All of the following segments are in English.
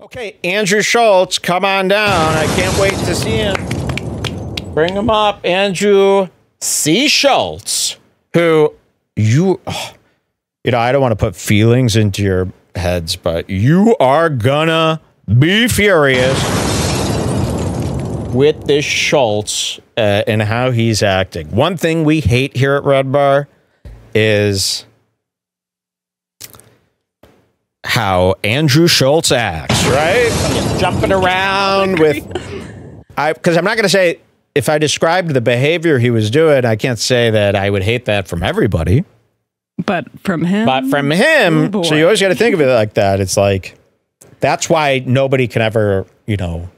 Okay, Andrew Schultz, come on down. I can't wait to see him. Bring him up, Andrew C. Schultz, who you, you know, I don't want to put feelings into your heads, but you are gonna be furious with this Schultz uh, and how he's acting. One thing we hate here at Red Bar is how Andrew Schultz acts, right? Jumping around with I because I'm not going to say if I described the behavior he was doing, I can't say that I would hate that from everybody. But from him, But from him, Oh, so you always got to think of it like that. It's like that's why nobody can ever, you know,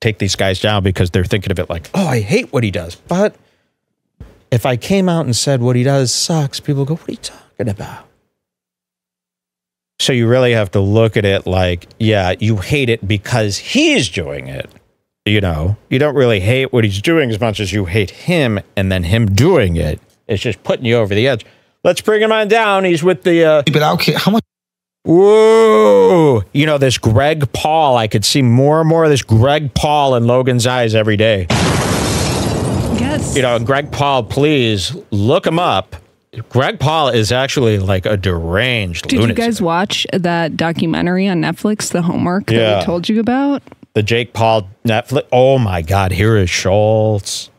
take these guys down because they're thinking of it like, oh, I hate what he does. But if I came out and said what he does sucks, people go, what are you talking about? So you really have to look at it like, yeah, you hate it because he's doing it. You know, you don't really hate what he's doing as much as you hate him and then him doing it. It's just putting you over the edge. Let's bring him on down. He's with the uh, But I don't how much. Whoa. You know, this Greg Paul, I could see more and more of this Greg Paul in Logan's eyes every day. yes, You know, Greg Paul, please look him up. Greg Paul is actually like a deranged Did lunatic. you guys watch that documentary on Netflix, The Homework that Yeah. I told you about? the Jake Paul Netflix. Oh my God, here is Schultz.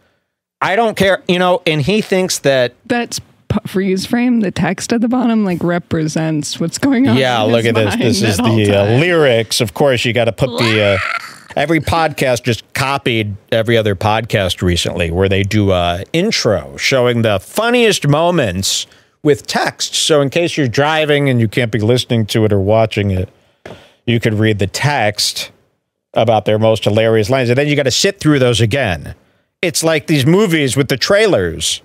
I don't care. You know, and he thinks that That's freeze frame. The text at the bottom like represents what's going on. Yeah, look at this. This is the uh, lyrics. Of course, you got to put the. Uh, every podcast just copied every other podcast recently where they do a intro showing the funniest moments with text. So in case you're driving and you can't be listening to it or watching it, you could read the text about their most hilarious lines, and then you got to sit through those again. It's like these movies with the trailers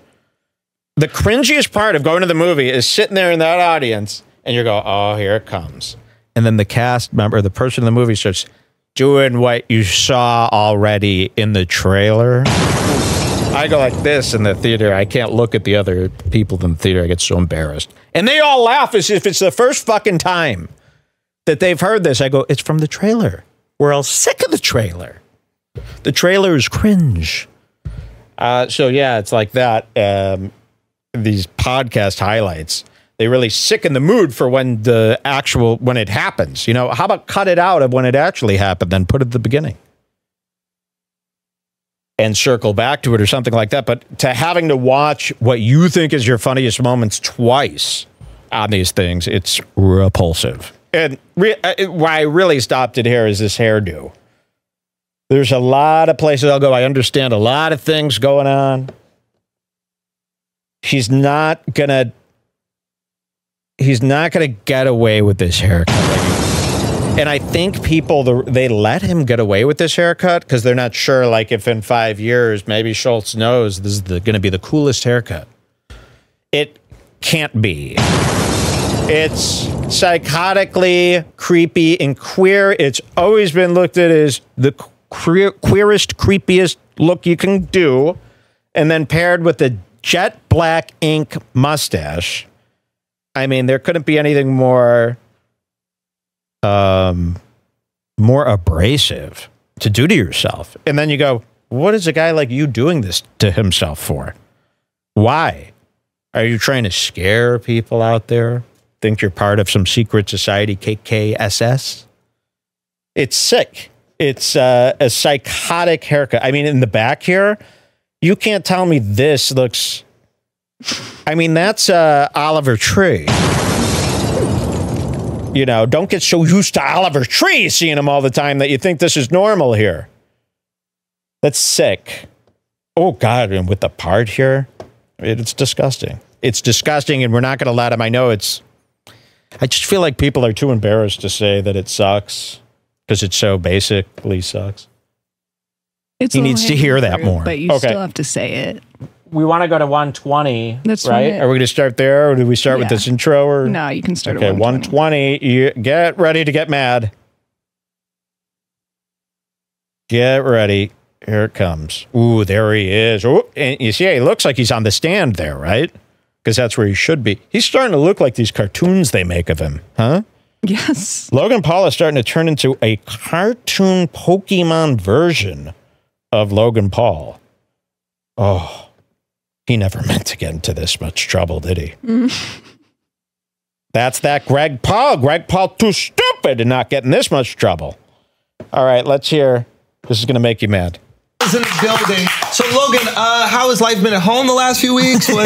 the cringiest part of going to the movie is sitting there in that audience and you go, oh, here it comes. And then the cast member, the person in the movie starts doing what you saw already in the trailer. I go like this in the theater. I can't look at the other people in the theater. I get so embarrassed. And they all laugh as if it's the first fucking time that they've heard this. I go, it's from the trailer. We're all sick of the trailer. The trailer is cringe. Uh, so yeah, it's like that. Um, these podcast highlights they really sicken the mood for when the actual when it happens you know? How about cut it out of when it actually happened then put it at the beginning? And circle back to it or something like that but to having to watch what you think is your funniest moments twice on these things it's repulsive. And re- uh, why i really stopped it here is this hairdo. There's a lot of places i'll go. I understand a lot of things going on. She's not gonna he's not gonna get away with this haircut. And i think people they let him get away with this haircut because they're not sure like if in five years maybe schultz knows this is gonna be the coolest haircut. It can't be. It's psychotically creepy and queer. It's always been looked at as the queer, queerest creepiest look you can do. And then paired with the jet black ink mustache. I mean, there couldn't be anything more um more abrasive to do to yourself. And then you go, what is a guy like you doing this to himself for? Why? Are you trying to scare people out there? Think you're part of some secret society, KKSS? It's sick. It's uh, a psychotic haircut. I mean, in the back here, you can't tell me this looks. I mean, that's uh, Oliver Tree. You know, don't get so used to Oliver Tree seeing him all the time that you think this is normal here. That's sick. Oh, God. And with the part here, it's disgusting. It's disgusting, and we're not going to let him. I know it's. I just feel like people are too embarrassed to say that it sucks because it so basically sucks. It's He needs to hear that more. But you Okay. still have to say it. We want to go to 120 That's right right. are we going to start there or do we start with Yeah. this intro or No, you can start okay at 120. 120 you get ready to get mad get ready here it comes ooh there he is Ooh, and you see he looks like he's on the stand there right because that's where he should be he's starting to look like these cartoons they make of him huh Yes. Logan Paul is starting to turn into a cartoon Pokemon version of Logan Paul. Oh, he never meant to get into this much trouble, did he? That's that Greg Paul. Greg Paul too stupid to not get in this much trouble. All right, let's hear. This is going to make you mad. in the building. So Logan, uh, how has life been at home the last few weeks?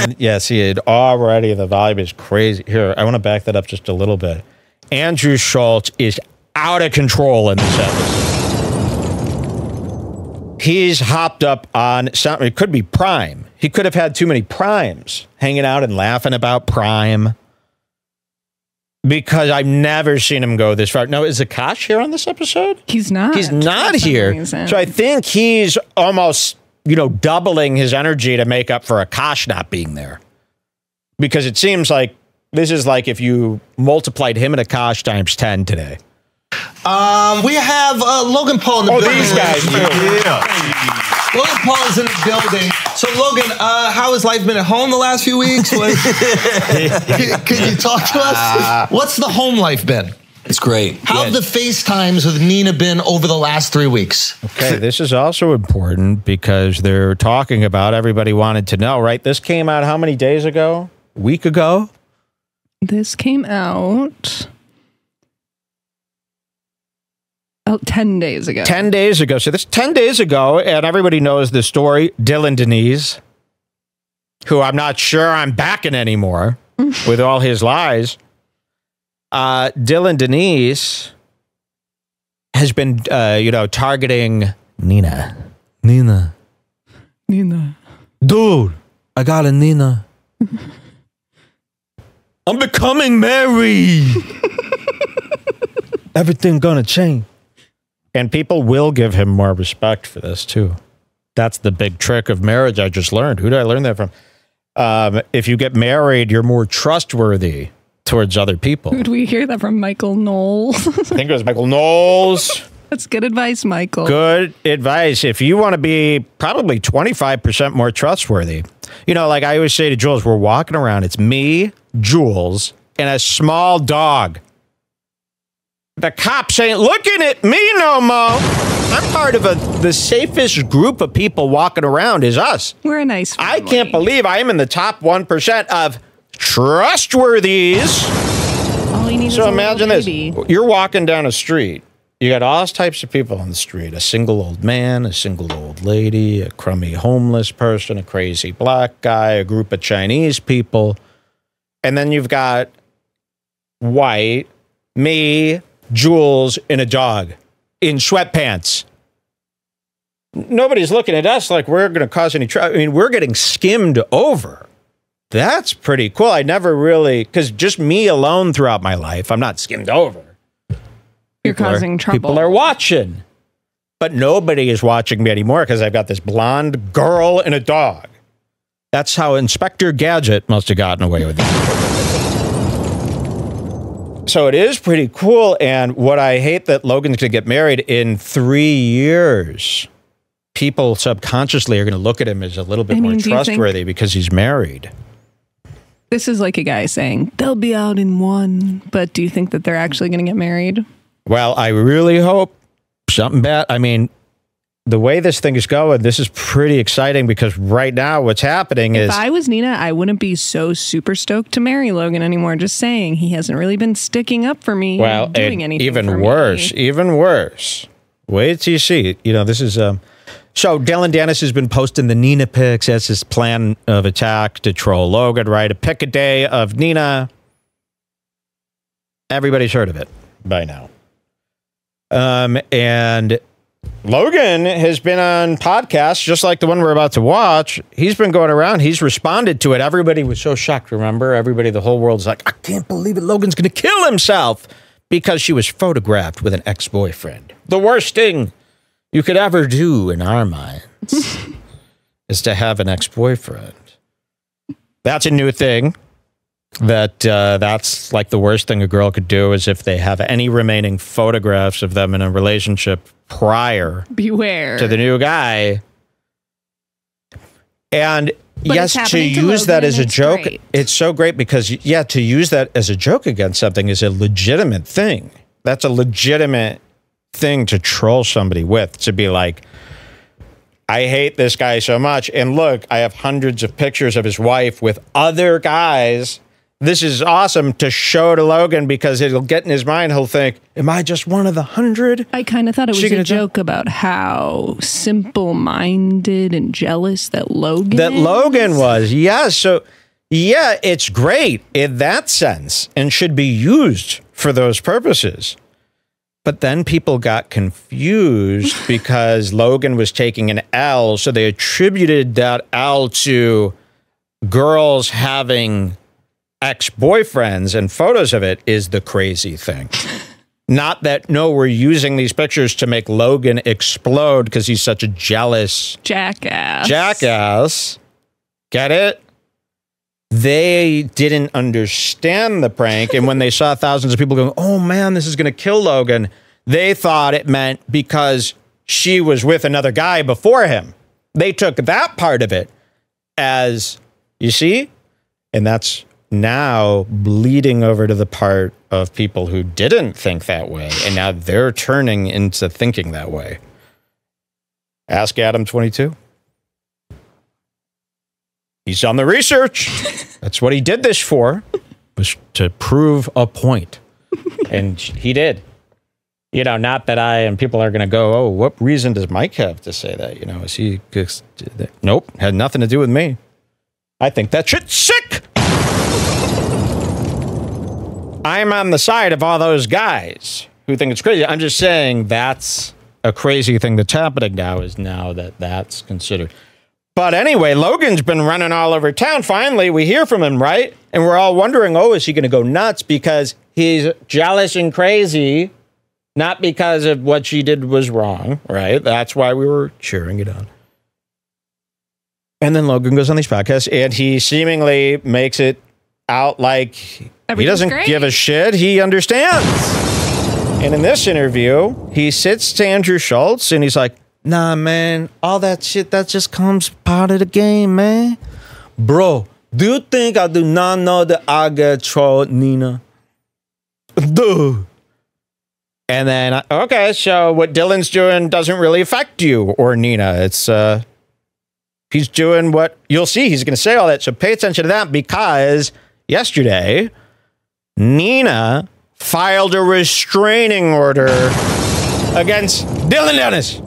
And yes, he had already. The volume is crazy. Here, I want to back that up just a little bit. Andrew Schultz is out of control in this episode. He's hopped up on something. It could be Prime. He could have had too many primes hanging out and laughing about Prime. Because I've never seen him go this far. Now, is Akaash here on this episode? He's not. He's not here. reason. So I think he's almost, you know, doubling his energy to make up for Akaash not being there. Because it seems like this is like if you multiplied him and Akaash times 10 today. Um, we have uh, Logan Paul in the Oh, building. these guys. Logan Paul is in the building. So Logan, uh, how has life been at home the last few weeks? What- can, can you talk to us? What's the home life been? It's great. How have the FaceTimes with Nina been over the last three weeks? Okay, this is also important because they're talking about everybody wanted to know, right? This came out how many days ago? week ago? This came out oh, 10 days ago. 10 days ago. So this 10 days ago, and everybody knows the story. Dillon Denise, who I'm not sure I'm backing anymore with all his lies. Uh, Dillon Denise has been, uh, you know, targeting Nina. Nina. Nina. Dude, I got a Nina. I'm becoming married. Everything gonna change. And people will give him more respect for this too. That's the big trick of marriage I just learned. Who did I learn that from? Um, if you get married, you're more trustworthy towards other people. I Did we hear that from Michael Knowles? I think it was Michael Knowles. That's good advice, Michael. Good advice. If you want to be probably 25% more trustworthy, you know, like I always say to Jules, we're walking around, it's me, Jules, and a small dog. The cops ain't looking at me no more. I'm part of a, the safest group of people walking around is us. We're a nice I can't believe I am in the top 1% of trustworthies. All you need So is imagine this. You're walking down a street. You got all types of people on the street a single old man, a single old lady, a crummy homeless person, a crazy black guy, a group of Chinese people. And then you've got white, me, Jules, and a dog in sweatpants. Nobody's looking at us like we're going to cause any trouble. I mean, we're getting skimmed over. That's pretty cool. I never really, because just me alone throughout my life, I'm not skimmed over. You're People are- causing trouble. People are watching, but nobody is watching me anymore because I've got this blonde girl and a dog. That's how Inspector Gadget must have gotten away with it. So it is pretty cool. And what I hate that Logan's going to get married in three years. People subconsciously are going to look at him as a little bit I more mean, think- trustworthy because he's married. This is like a guy saying they'll be out in one, but do you think that they're actually going to get married? Well, I really hope something bad. I mean, the way this thing is going, this is pretty exciting because right now what's happening is If I was Nina, I wouldn't be so super stoked to marry Logan anymore. Just saying, he hasn't really been sticking up for me. well, doing anything even me. worse, even worse. Wait till you see. You know, this is um. So Dillon Danis has been posting the Nina pics. That's his plan of attack to troll Logan. Right, a pick a day of Nina. Everybody's heard of it by now. Um, and Logan has been on podcasts just like the one we're about to watch. He's been going around. He's responded to it. Everybody was so shocked. Remember, everybody, the whole world's like, I can't believe it. Logan's going to kill himself because she was photographed with an ex boyfriend. The worst thing you could ever do in our minds is to have an ex boyfriend. That's a new thing. That uh, that's like the worst thing a girl could do is if they have any remaining photographs of them in a relationship prior Beware. to the new guy. And But yes, to use that as a joke, great. it's so great because yeah, to use that as a joke against something is a legitimate thing. That's a legitimate thing to troll somebody with. To be like, I hate this guy so much, and look, I have hundreds of pictures of his wife with other guys. This is awesome to show to Logan because it'll get in his mind. He'll think, "Am I just one of the hundred? I kind of thought it was a do- joke about how simple-minded and jealous that Logan that is. Logan was. Yeah. So, yeah, it's great in that sense and should be used for those purposes. But then people got confused because Logan was taking an L. So they attributed that L to girls having ex boyfriends, and photos of it is the crazy thing. Not that, no, we're using these pictures to make Logan explode because he's such a jealous jackass. jackass. Get it? They didn't understand the prank. And when they saw thousands of people going, oh man, this is going to kill Logan, they thought it meant because she was with another guy before him. They took that part of it as, you see? And that's now bleeding over to the part of people who didn't think that way. And now they're turning into thinking that way. Ask Adam 22. He's done the research. That's what he did this for, was to prove a. And he did. You know, not that I and people are going to go, oh, what reason does Mike have to say that? You know, is he, nope, had nothing to do with me. I think that shit's sick. I'm on the side of all those guys who think it's crazy. I'm just saying that's a crazy thing that's happening now is now that that's considered. But anyway, Logan's been running all over town. Finally, we hear from him, right? And we're all wondering, oh, is he going to go nuts because he's jealous and crazy, not because of what she did was wrong, right? That's why we were cheering it on. And then Logan goes on these podcasts and he seemingly makes it out like he doesn't great. give a shit. He understands. And in this interview, he sits to Andrew Schultz and he's like, nah, man, all that shit, that just comes part of the game, man. Bro, do you think I do not know that I get trolled, Nina? Dude. And then, okay, so what Dillon's doing doesn't really affect you or Nina. It's, uh, he's doing what you'll see. He's going to say all that. So pay attention to that because yesterday, Nina filed a restraining order against Dillon Danis.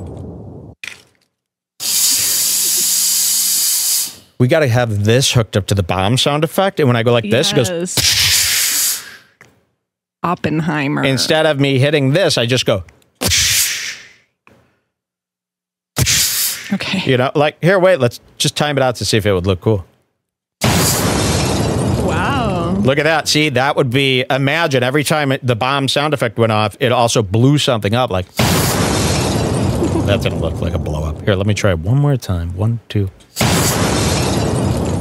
We got to have this hooked up to the bomb sound effect. And when I go like this, it goes, Oppenheimer. instead of me hitting this, I just go, okay. you know, like, here, wait, let's just time it out to see if it would look cool. Look at that. See, that would be, imagine every time it, the bomb sound effect went off, it also blew something up like, that didn't look like a blow up. Here, let me try one more time. One, two.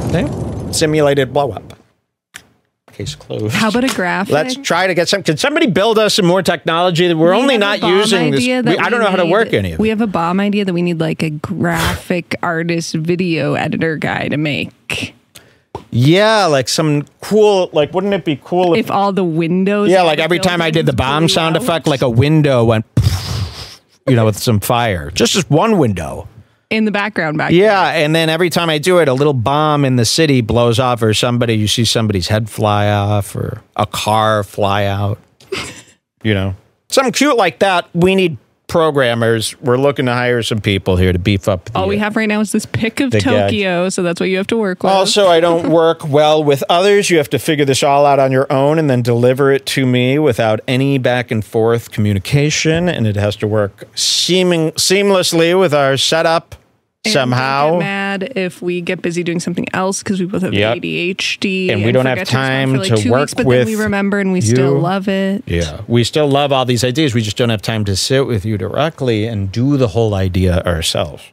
Okay. Simulated blow up. Case closed. How about a graphic? Let's try to get some. Can somebody build us some more technology? that We're We only not using this. we- I don't know how to work any of We have a bomb idea that we need like a graphic artist video editor guy to make. Yeah, like some cool. Like, wouldn't it be cool if? If all the windows. yeah, like every time I did the bomb sound blew effect, like a window went, you know, with some fire. Just as one window. in the background back. Yeah, and then every time I do it, a little bomb in the city blows off, or somebody you see somebody's head fly off, or a car fly out. you know, something cute like that. We need programmers. We're looking to hire some people here to beef up. The, All we have right now is this pic of. Tokyo, so that's what you have to work with. Also, I don't work well with others. You have to figure this all out on your own and then deliver it to me without any back and forth communication. And it has to work seeming seamlessly with our setup And somehow. mad if we get busy doing something else because we both have Yep. ADHD And we don't have time for like to work weeks, but with then we remember and we still love it. Yeah. We still love all these ideas. We just don't have time to sit with you directly and do the whole idea ourselves.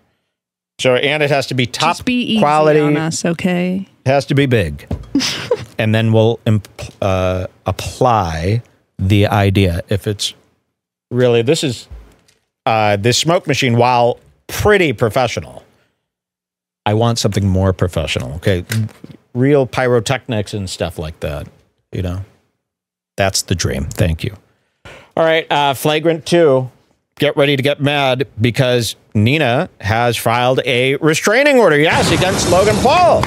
So, and it has to be top Just be quality. on us, okay? It has to be big. and then we'll imp- uh, apply the idea. If it's really, this is uh, this smoke machine, while pretty professional, I want something more professional. Okay, real pyrotechnics and stuff like that. You know, that's the dream. Thank you. All right, uh, flagrant two. Get ready to get mad because Nina has filed a restraining order. Yes, against Logan Paul.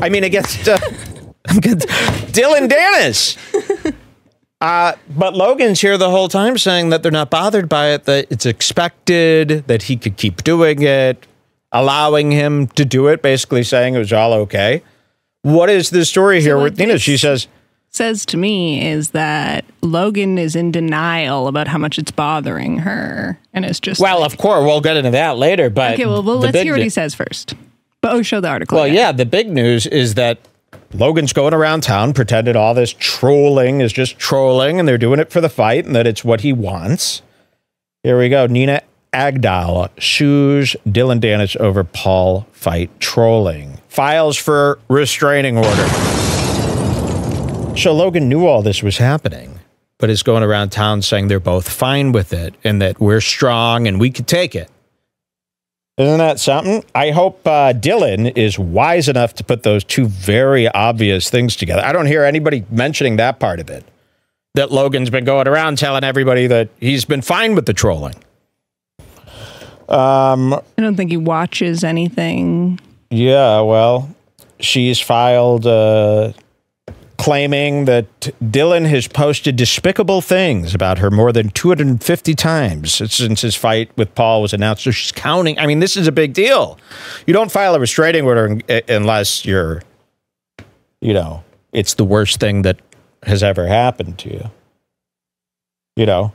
I mean, against, uh, against Dillon Danis. Uh, but Logan's here the whole time saying that they're not bothered by it, that it's expected, that he could keep doing it, allowing him to do it, basically saying it was all okay. What is the story here what with Nina? She says, Says to me is that Logan is in denial about how much it's bothering her, and it's just well, of course, we'll get into that later, but. okay. Well, well let's hear what he says first. But oh, show the article. Well, again. yeah, the big news is that Logan's going around town pretending all this trolling is just trolling and they're doing it for the fight and that it's what he wants. Here we go. Nina Agdal sues Dillon Danis over Paul fight trolling. Files for restraining order. So Logan knew all this was happening, but is going around town saying they're both fine with it and that we're strong and we could take it. Isn't that something? I hope uh, Dillon is wise enough to put those two very obvious things together. I don't hear anybody mentioning that part of it. That Logan's been going around telling everybody that he's been fine with the trolling. Um, I don't think he watches anything. Yeah, well, she's filed uh, claiming that Dillon has posted despicable things about her more than 250 times since his fight with Paul was announced. So she's counting. I mean, this is a big deal. You don't file a restraining order uh, unless you're, you know, it's the worst thing that has ever happened to you. You know,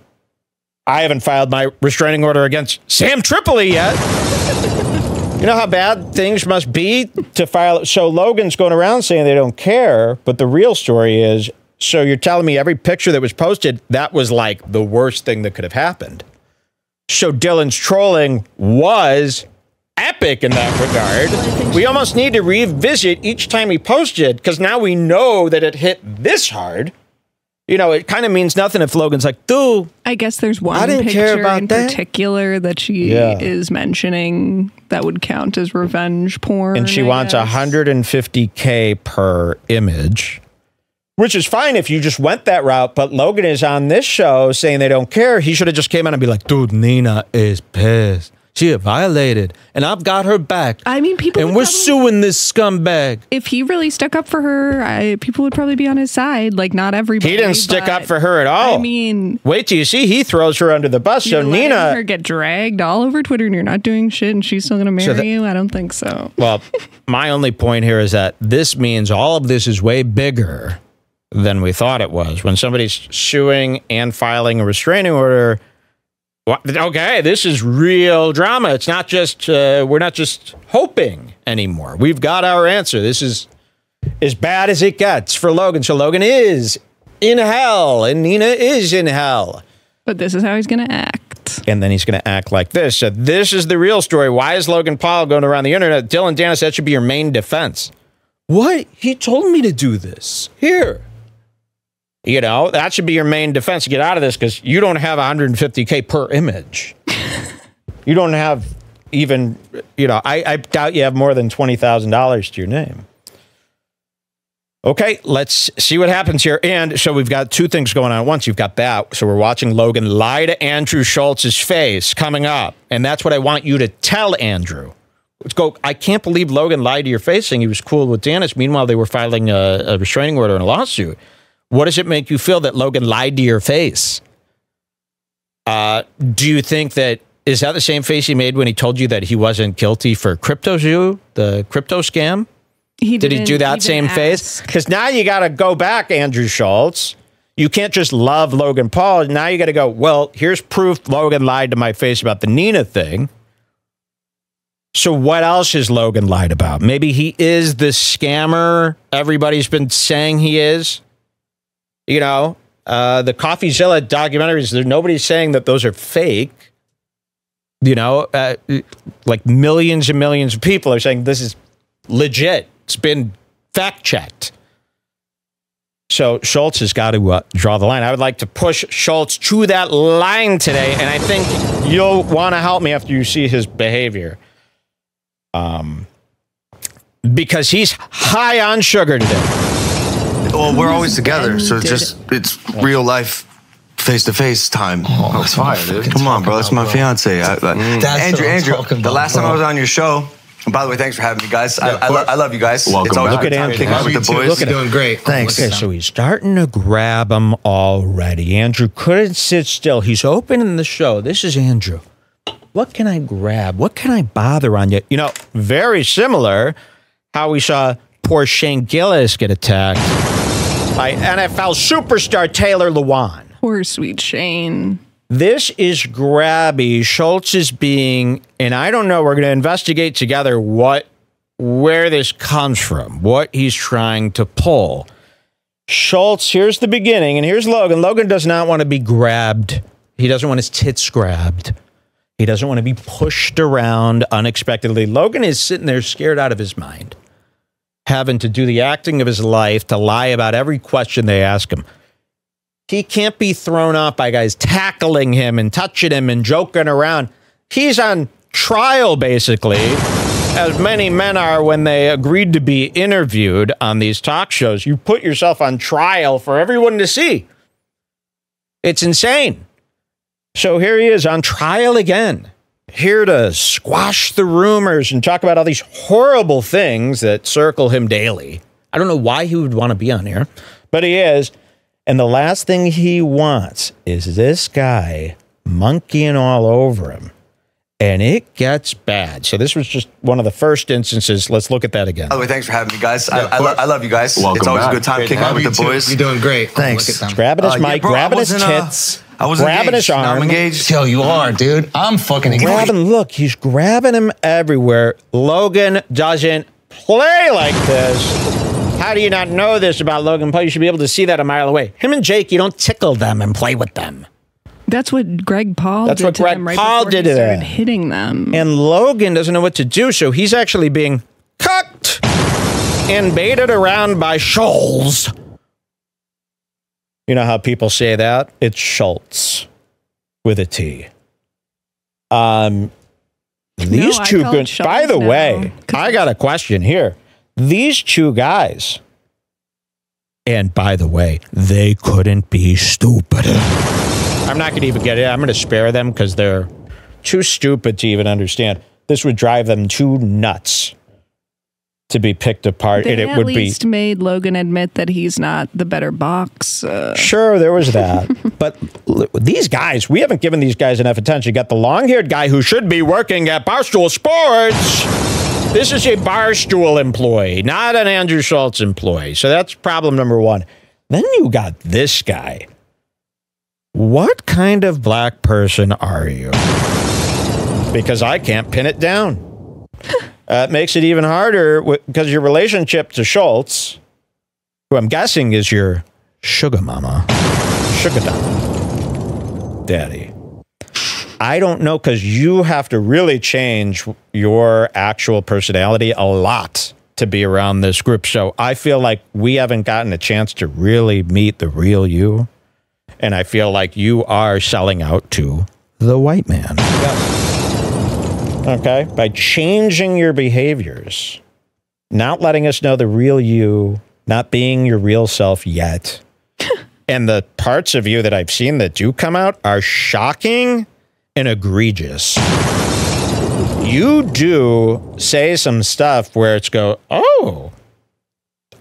I haven't filed my restraining order against Sam Tripoli yet. You know how bad things must be to file. So Logan's going around saying they don't care, but the real story is so you're telling me every picture that was posted, that was like the worst thing that could have happened. So Dillon's trolling was epic in that regard. We almost need to revisit each time he posted because now we know that it hit this hard. You know, it kind of means nothing if Logan's like, dude, I guess there's one I didn't picture care about in that. particular that she Yeah. is mentioning that would count as revenge porn. and she I wants guess. 150k per image which is fine if you just went that route but logan is on this show saying they don't care he should have just came out and be like dude nina is pissed she violated and i've got her back I mean, people. and would we're probably- suing this scumbag if he really stuck up for her, I, people would probably be on his side. Like not everybody. he didn't stick up for her at all I mean, wait till you see he throws her under the bus so you're letting nina her get dragged all over Twitter, and you're not doing shit, and she's still gonna marry So that- you. I don't think so. Well, my only point here is that this means all of this is way bigger than we thought it was. When somebody's suing and filing a restraining order, what, okay, this is real drama. It's not just uh, we're not just hoping anymore. We've got our answer. This is as bad as it gets for Logan. So Logan is in hell, and Nina is in hell But this is how he's gonna act. and then he's going to act like this. So this is the real story. Why is Logan Paul going around the internet? Dillon Danis, that should be your main defense. What? He told me to do this. Here. You know, that should be your main defense to get out of this because you don't have 150K per image. you don't have even, you know, I, I doubt you have more than $20,000 to your name. Okay, let's see what happens here. And so we've got two things going on at once. You've got that. So we're watching Logan lie to Andrew Schultz's face coming up. And that's what I want you to tell Andrew. Let's go. I can't believe Logan lied to your face saying he was cool with Danis. Meanwhile, they were filing a, a restraining order and a lawsuit. What does it make you feel that Logan lied to your face? Uh, do you think that is that the same face he made when he told you that he wasn't guilty for CryptoZoo, the crypto scam? He Did he do that same face? Because now you got to go back, Andrew Schultz. You can't just love Logan Paul. Now you got to go, well, here's proof Logan lied to my face about the Nina thing. So what else has Logan lied about? Maybe he is the scammer everybody's been saying he is. You know, uh, the CoffeeZilla documentaries, there nobody's saying that those are fake. You know, uh, like millions and millions of people are saying this is legit. It's been fact checked. So Schultz has got to uh, draw the line. I would like to push Schultz to that line today, and I think you'll want to help me after you see his behavior. Um, because he's high on sugar today. Well, we're always together, so it's Did just it's real life, face to face time. Oh, that's what I'm Come on, bro. talking That's my about, bro. fiance. I, I- mm. That's Andrew, Andrew. talking The about, last time I was on your show. and by the way, thanks for having me, guys. I, Yeah, of I, lo- I love you guys. Welcome it's always back. good Look at time Andrew. kicking with the boys. Look at You're doing great. Thanks. Okay, so he's starting to grab him already. Andrew couldn't sit still. He's opening the show. This is Andrew. What can I grab? What can I bother on you? You know, very similar how we saw poor Shane Gillis get attacked by NFL superstar Taylor Lewan. Poor sweet Shane. This is grabby. Schultz is being, and I don't know. We're going to investigate together what, where this comes from, what he's trying to pull. Schultz, here's the beginning, and here's Logan. Logan does not want to be grabbed. He doesn't want his tits grabbed. He doesn't want to be pushed around unexpectedly. Logan is sitting there scared out of his mind, having to do the acting of his life to lie about every question they ask him he can't be thrown off by guys tackling him and touching him and joking around. He's on trial, basically, as many men are when they agreed to be interviewed on these talk shows. You put yourself on trial for everyone to see. It's insane. So here he is on trial again, here to squash the rumors and talk about all these horrible things that circle him daily. I don't know why he would want to be on here, but he is. And the last thing he wants is this guy monkeying all over him. And it gets bad. So this was just one of the first instances. Let's look at that again. By the way, thanks for having me, guys. I, Yeah, of I, lo- I love you guys. Welcome it's always back. a good time to kicking out with the too. boys. You're doing great. Thanks. Look at them. Grabbing his Uh, yeah, mic, bro, grabbing his wasn't, tits, I was grabbing engaged. his Now I'm arm. engaged. Yo, you are, dude. I'm fucking engaged. Grabbing, look, he's grabbing him everywhere. Logan doesn't play like this. How do you not know this about Logan Paul? You should be able to see that a mile away. Him and Jake, you don't tickle them and play with them. That's what Greg Paul That's did what to Greg them right Paul did he to started them. hitting them. And Logan doesn't know what to do, so he's actually being cucked and baited around by Scholes. You know how people say that? It's Schultz with a T. Um, these I two good. By the now, way, I got a question here. These two guys, and by the way, they couldn't be stupider. I'm not going to even get it. I'm going to spare them because they're too stupid to even understand. This would drive them too nuts to be picked apart, They and it at would be least made Logan admit that he's not the better box. Uh, Sure, there was that. but these guys, we haven't given these guys enough attention. You got the long haired guy who should be working at Barstool Sports. This is a Barstool employee, not an Andrew Schultz employee. So that's problem number one. Then you got this guy. What kind of black person are you? Because I can't pin it down. Uh, it makes it even harder because your relationship to Schultz, who I'm guessing is your sugar mama, sugar daddy, daddy. I don't know because you have to really change your actual personality a lot to be around this group. So I feel like we haven't gotten a chance to really meet the real you. And I feel like you are selling out to the white man. Okay? By changing your behaviors, not letting us know the real you, not being your real self yet. and the parts of you that I've seen that do come out are shocking and egregious. You do say some stuff where it's go, oh,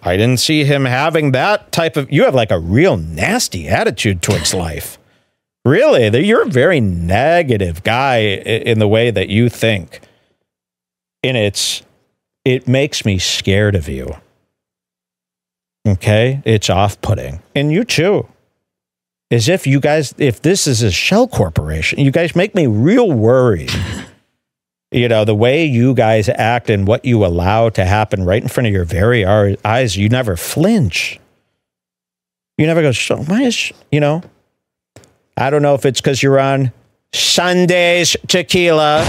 I didn't see him having that type of. You have like a real nasty attitude towards life. Really, you're a very negative guy in the way that you think, and it's it makes me scared of you. Okay, it's off-putting, and you too. As if you guys, if this is a shell corporation, you guys make me real worried. you know the way you guys act and what you allow to happen right in front of your very eyes. You never flinch. You never go. "So Why is you know? I don't know if it's because you're on Sundays tequila.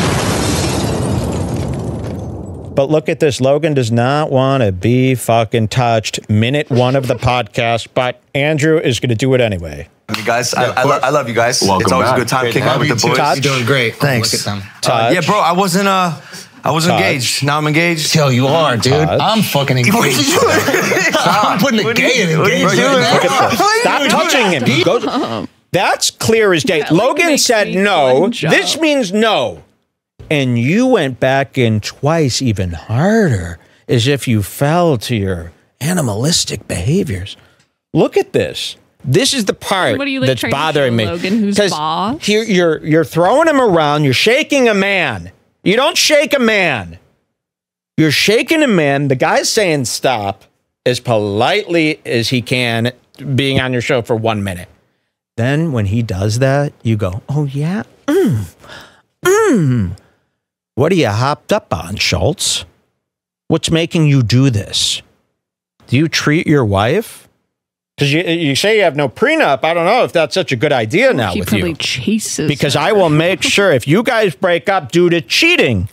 But look at this. Logan does not want to be fucking touched minute one of the podcast, but Andrew is going to do it anyway. You guys, I, Yeah, of I, lo- I love you guys. Welcome it's always back. a good time Great to kicking out with you the too. boys. Todd? You're doing great. Thanks. Look at them. Uh, yeah, bro, I wasn't uh I was Pause. engaged. Now I'm engaged. Yo, you are, dude. Pause. I'm fucking engaged. What are you doing? I'm putting the gay in what engaged. doing? right Look now. at. Stop touching him. Go- That's clear as day. Like, Logan said no. This means no. And you went back in twice, even harder, as if you fell to your animalistic behaviors. Look at this. This is the part What are you, like, that's bothering me. Logan who's boss? Here you're you're throwing him around. You're shaking a man. You don't shake a man. You're shaking a man. The guy's saying stop as politely as he can, being on your show for one minute. Then when he does that, you go, oh yeah, mm, mm. What are you hopped up on, Schultz? What's making you do this? Do you treat your wife? Because you, you say you have no prenup. I don't know if that's such a good idea now he with probably you. chases. Because her. I will make sure if you guys break up due to cheating,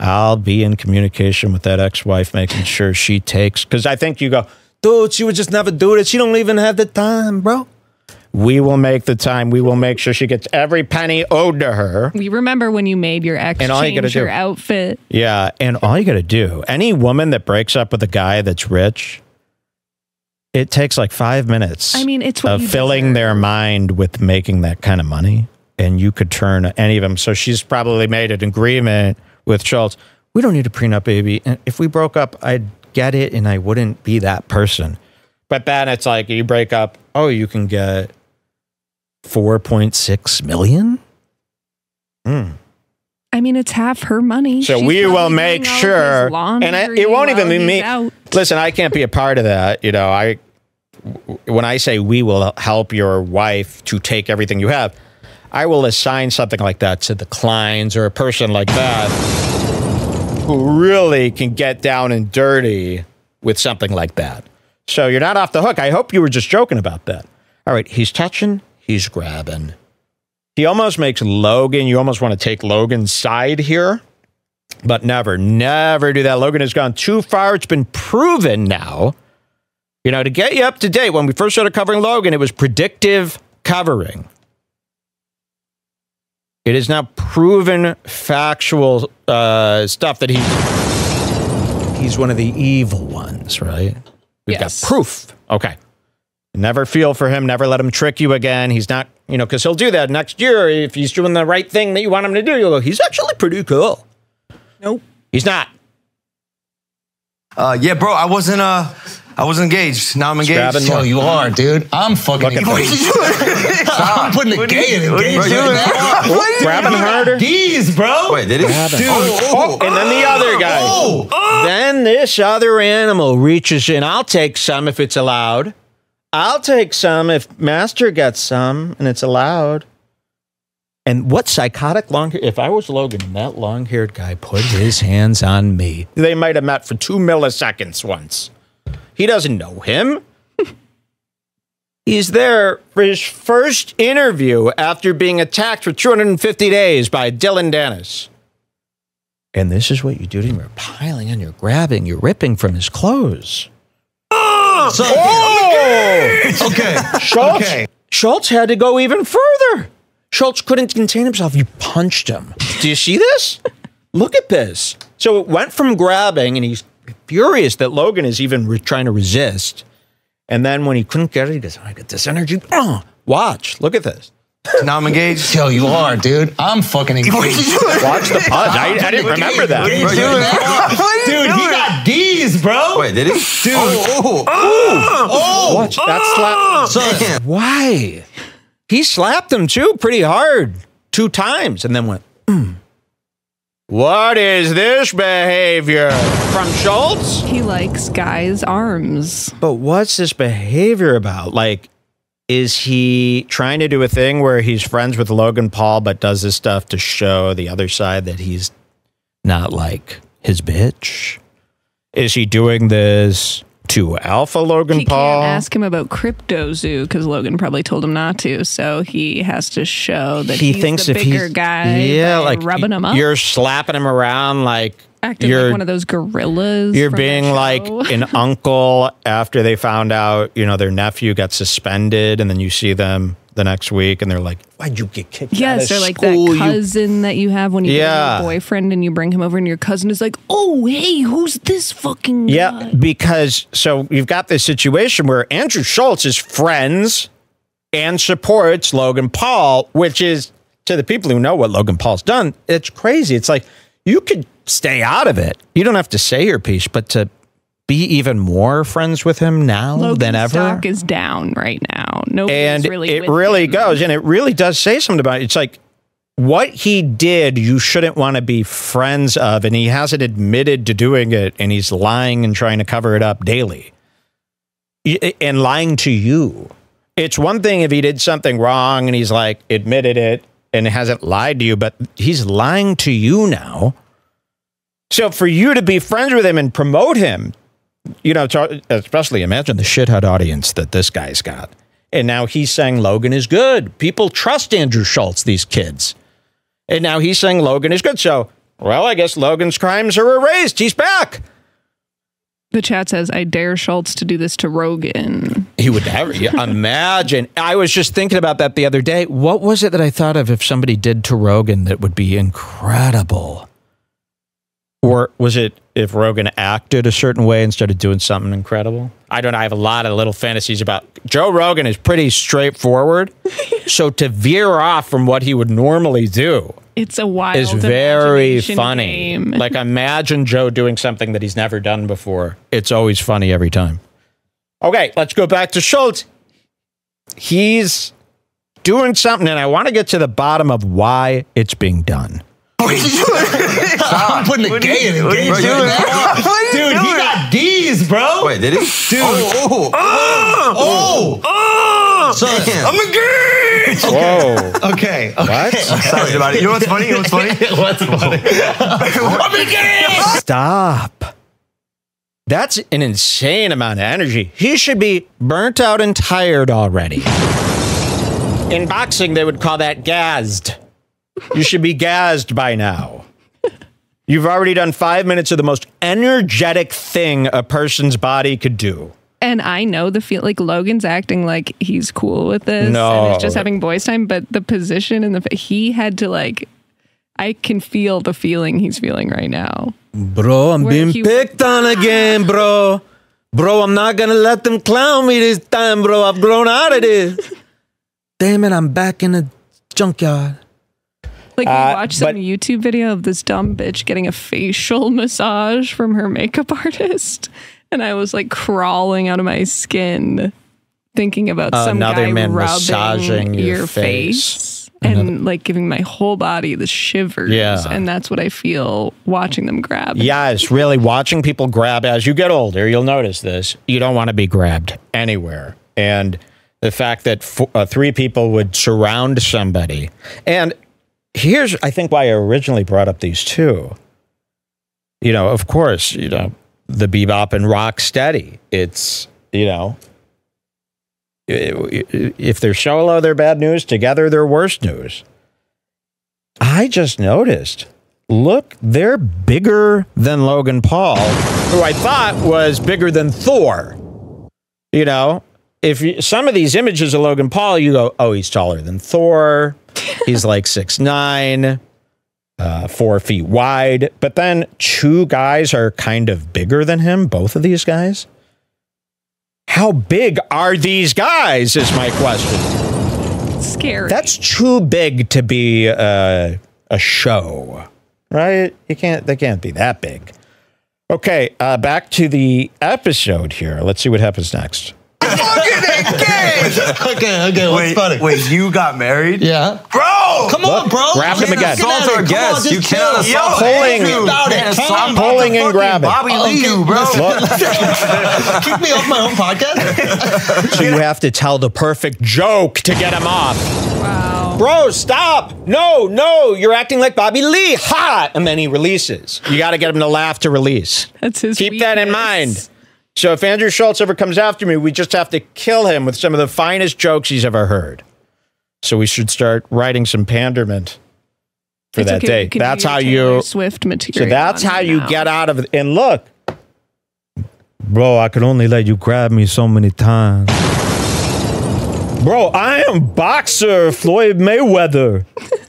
I'll be in communication with that ex-wife, making sure she takes. Because I think you go, dude, she would just never do it. She don't even have the time, bro. We will make the time. We will make sure she gets every penny owed to her. We remember when you made your ex And all you gotta do- outfit. Yeah, and all you got to do, any woman that breaks up with a guy that's rich, it takes like five minutes. I mean, it's what of filling deserve. their mind with making that kind of money, and you could turn any of them. So she's probably made an agreement with Schultz. We don't need a prenup, baby. And if we broke up, I'd get it, and I wouldn't be that person. But then it's like you break up. Oh, you can get four point six million. Hmm. I mean, it's half her money. So She's we will make doing all of sure, his and I, it won't even be me. out. Listen, I can't be a part of that. You know, I when I say we will help your wife to take everything you have, I will assign something like that to the Kleins or a person like that who really can get down and dirty with something like that. So you're not off the hook. I hope you were just joking about that. All right, he's touching, he's grabbing. He almost makes Logan, you almost want to take Logan's side here, but never, never do that. Logan has gone too far. It's been proven now. You know, to get you up to date, when we first started covering Logan, it was predictive covering. It is now proven factual uh, stuff that he he's one of the evil ones, right? We've Yes. got proof. Okay. Never feel for him. Never let him trick you again. He's not, you know, because he'll do that next year if he's doing the right thing that you want him to do. You'll go, he's actually pretty cool. Nope. He's not. Uh, yeah, bro. I wasn't. Uh, I was engaged. Now I'm engaged. grabbing Yo, you are, dude. I'm fucking Look at engaged. this. I'm putting the gay in engaged. Bro, you- right now. Grabbing harder. D's, bro. Wait, did it? Dude. Oh, and then the other guy. Oh. Then this other animal reaches in. I'll take some if it's allowed. I'll take some if Master gets some and it's allowed. And what psychotic long hair? If I was Logan and that long haired guy put his hands on me, they might have met for two milliseconds once. He doesn't know him. He's there for his first interview after being attacked for 250 days by Dillon Danis. And this is what you do to him. You're piling on, you're grabbing, you're ripping from his clothes. So, Oh! okay. Schultz, Okay. Schultz had to go even further. Schultz couldn't contain himself. You punched him. Do you see this? Look at this. So it went from grabbing, and he's furious that Logan is even trying to resist. And then when he couldn't get it, he goes, I got this energy. Oh, watch. Look at this. Now I'm engaged. Yo, you are, dude. I'm fucking engaged. Watch the punch. I, I didn't remember that. Engaged Bro, you- right now. Dude, he got D's, bro. Wait, did it? Dude. Oh, oh, Oh. Watch that slap. Son, Why? He slapped him too, pretty hard, two times, and then went. "Mm. What is this behavior from Schultz? He likes guys' arms. But what's this behavior about? Like, is he trying to do a thing where he's friends with Logan Paul, but does this stuff to show the other side that he's not like his bitch? Is he doing this to Alpha Logan He Paul? can't ask him about Crypto Zoo because Logan probably told him not to. So he has to show that he he's thinks the if bigger he's guy. yeah, like rubbing him up, You're slapping him around like acting you're like one of those gorillas. you're being like an uncle after they found out you know their nephew got suspended, and then you see them the next week, and they're like, "Why'd you get kicked out Yes, or like that you cousin that you have when you Yeah. get a boyfriend and you bring him over, and your cousin is like, "Oh, hey, who's this fucking guy?" Yeah, because so you've got this situation where Andrew Schultz is friends and supports Logan Paul, which is to the people who know what Logan Paul's done, it's crazy. It's like you could stay out of it. You don't have to say your piece, but to be even more friends with him now Logan's than ever. stock is down right now. Nobody's and really it really him. goes and it really does say something about it. It's like what he did, you shouldn't want to be friends of, and he hasn't admitted to doing it, and he's lying and trying to cover it up daily, eh, and lying to you. It's one thing if he did something wrong and he's like admitted it and hasn't lied to you, but he's lying to you now. So for you to be friends with him and promote him, you know, especially imagine the shithead audience that this guy's got. And now he's saying Logan is good. People trust Andrew Schulz, these kids. And now he's saying Logan is good. So, well, I guess Logan's crimes are erased. He's back. The chat says, "I dare Schulz to do this to Rogan." He would never imagine. I was just thinking about that the other day. What was it that I thought of if somebody did to Rogan that would be incredible? Or was it if Rogan acted a certain way instead of doing something incredible? I don't know. I have a lot of little fantasies about Joe Rogan is pretty straightforward. so to veer off from what he would normally do It's a wild is very funny. game. Like imagine Joe doing something that he's never done before. It's always funny every time. Okay, let's go back to Schulz. He's doing something, and I want to get to the bottom of why it's being done. I'm putting the gay in it. Gay Bro, you- in there. Dude, he got D's, bro. Wait, did he? Dude. Oh, oh, Oh, oh. oh. son. damn. I'm a gay. Whoa. Okay. okay. What? Sorry about it. You know what's funny? You know what's funny? What's funny? I'm a gay. Stop. That's an insane amount of energy. He should be burnt out and tired already. In boxing, they would call that gassed. You should be gassed by now. You've already done five minutes of the most energetic thing a person's body could do. And I know the feel like Logan's acting like he's cool with this No. and it's just having boys time, but the position and the he had to like I can feel the feeling he's feeling right now. Bro, I'm Where being he- picked on again, bro. Bro, I'm not gonna let them clown me this time, bro. I've grown out of this. Damn it, I'm back in the junkyard. Like we Uh, watched some but- YouTube video of this dumb bitch getting a facial massage from her makeup artist, and I was like crawling out of my skin thinking about some Another guy man rubbing massaging your your face. face. And like giving my whole body the shivers. Yeah. And that's what I feel watching them grab. Yeah, it's really watching people grab as you get older, you'll notice this. You don't want to be grabbed anywhere. And the fact that f- uh, three people would surround somebody. And here's, I think, why I originally brought up these two. You know, of course, you know, the Bebop and Rocksteady. It's, you know, if they're solo, they're bad news. Together, they're worse news. I just noticed look, they're bigger than Logan Paul, who I thought was bigger than Thor. You know, if you, some of these images of Logan Paul, you go, oh, he's taller than Thor. He's like six nine, uh, four feet wide. But then two guys are kind of bigger than him, both of these guys. How big are these guys? Is my question. Scary. That's too big to be uh, a show, right? You can't. They can't be that big. Okay, uh, back to the episode here. Let's see what happens next. Okay, okay. What's Wait, funny? wait, you got married? Yeah. Bro! Come on, bro. grab him Look again. at that. Assault our Come on, guest. just You chill. cannot Yo, assault Pulling- Andrew, about it. Man, Calm assault- down. Pulling and grabbing. Bobby Okay, Lee, bro. listen. Look, Kick me off my own podcast. so you have to tell the perfect joke to get him off. wow. Bro, stop! No, no, you're acting like Bobby Lee. Ha! And then he releases. You got to get him to laugh to release. That's his Keep that in mind. So if Andrew Schulz ever comes after me, we just have to kill him with some of the finest jokes he's ever heard. So we should start writing some panderment for It's that okay, day. you can That's do how you. Swift material. So that's how you now. get out of it. And look, bro, I could only let you grab me so many times. Bro, I am boxer Floyd Mayweather.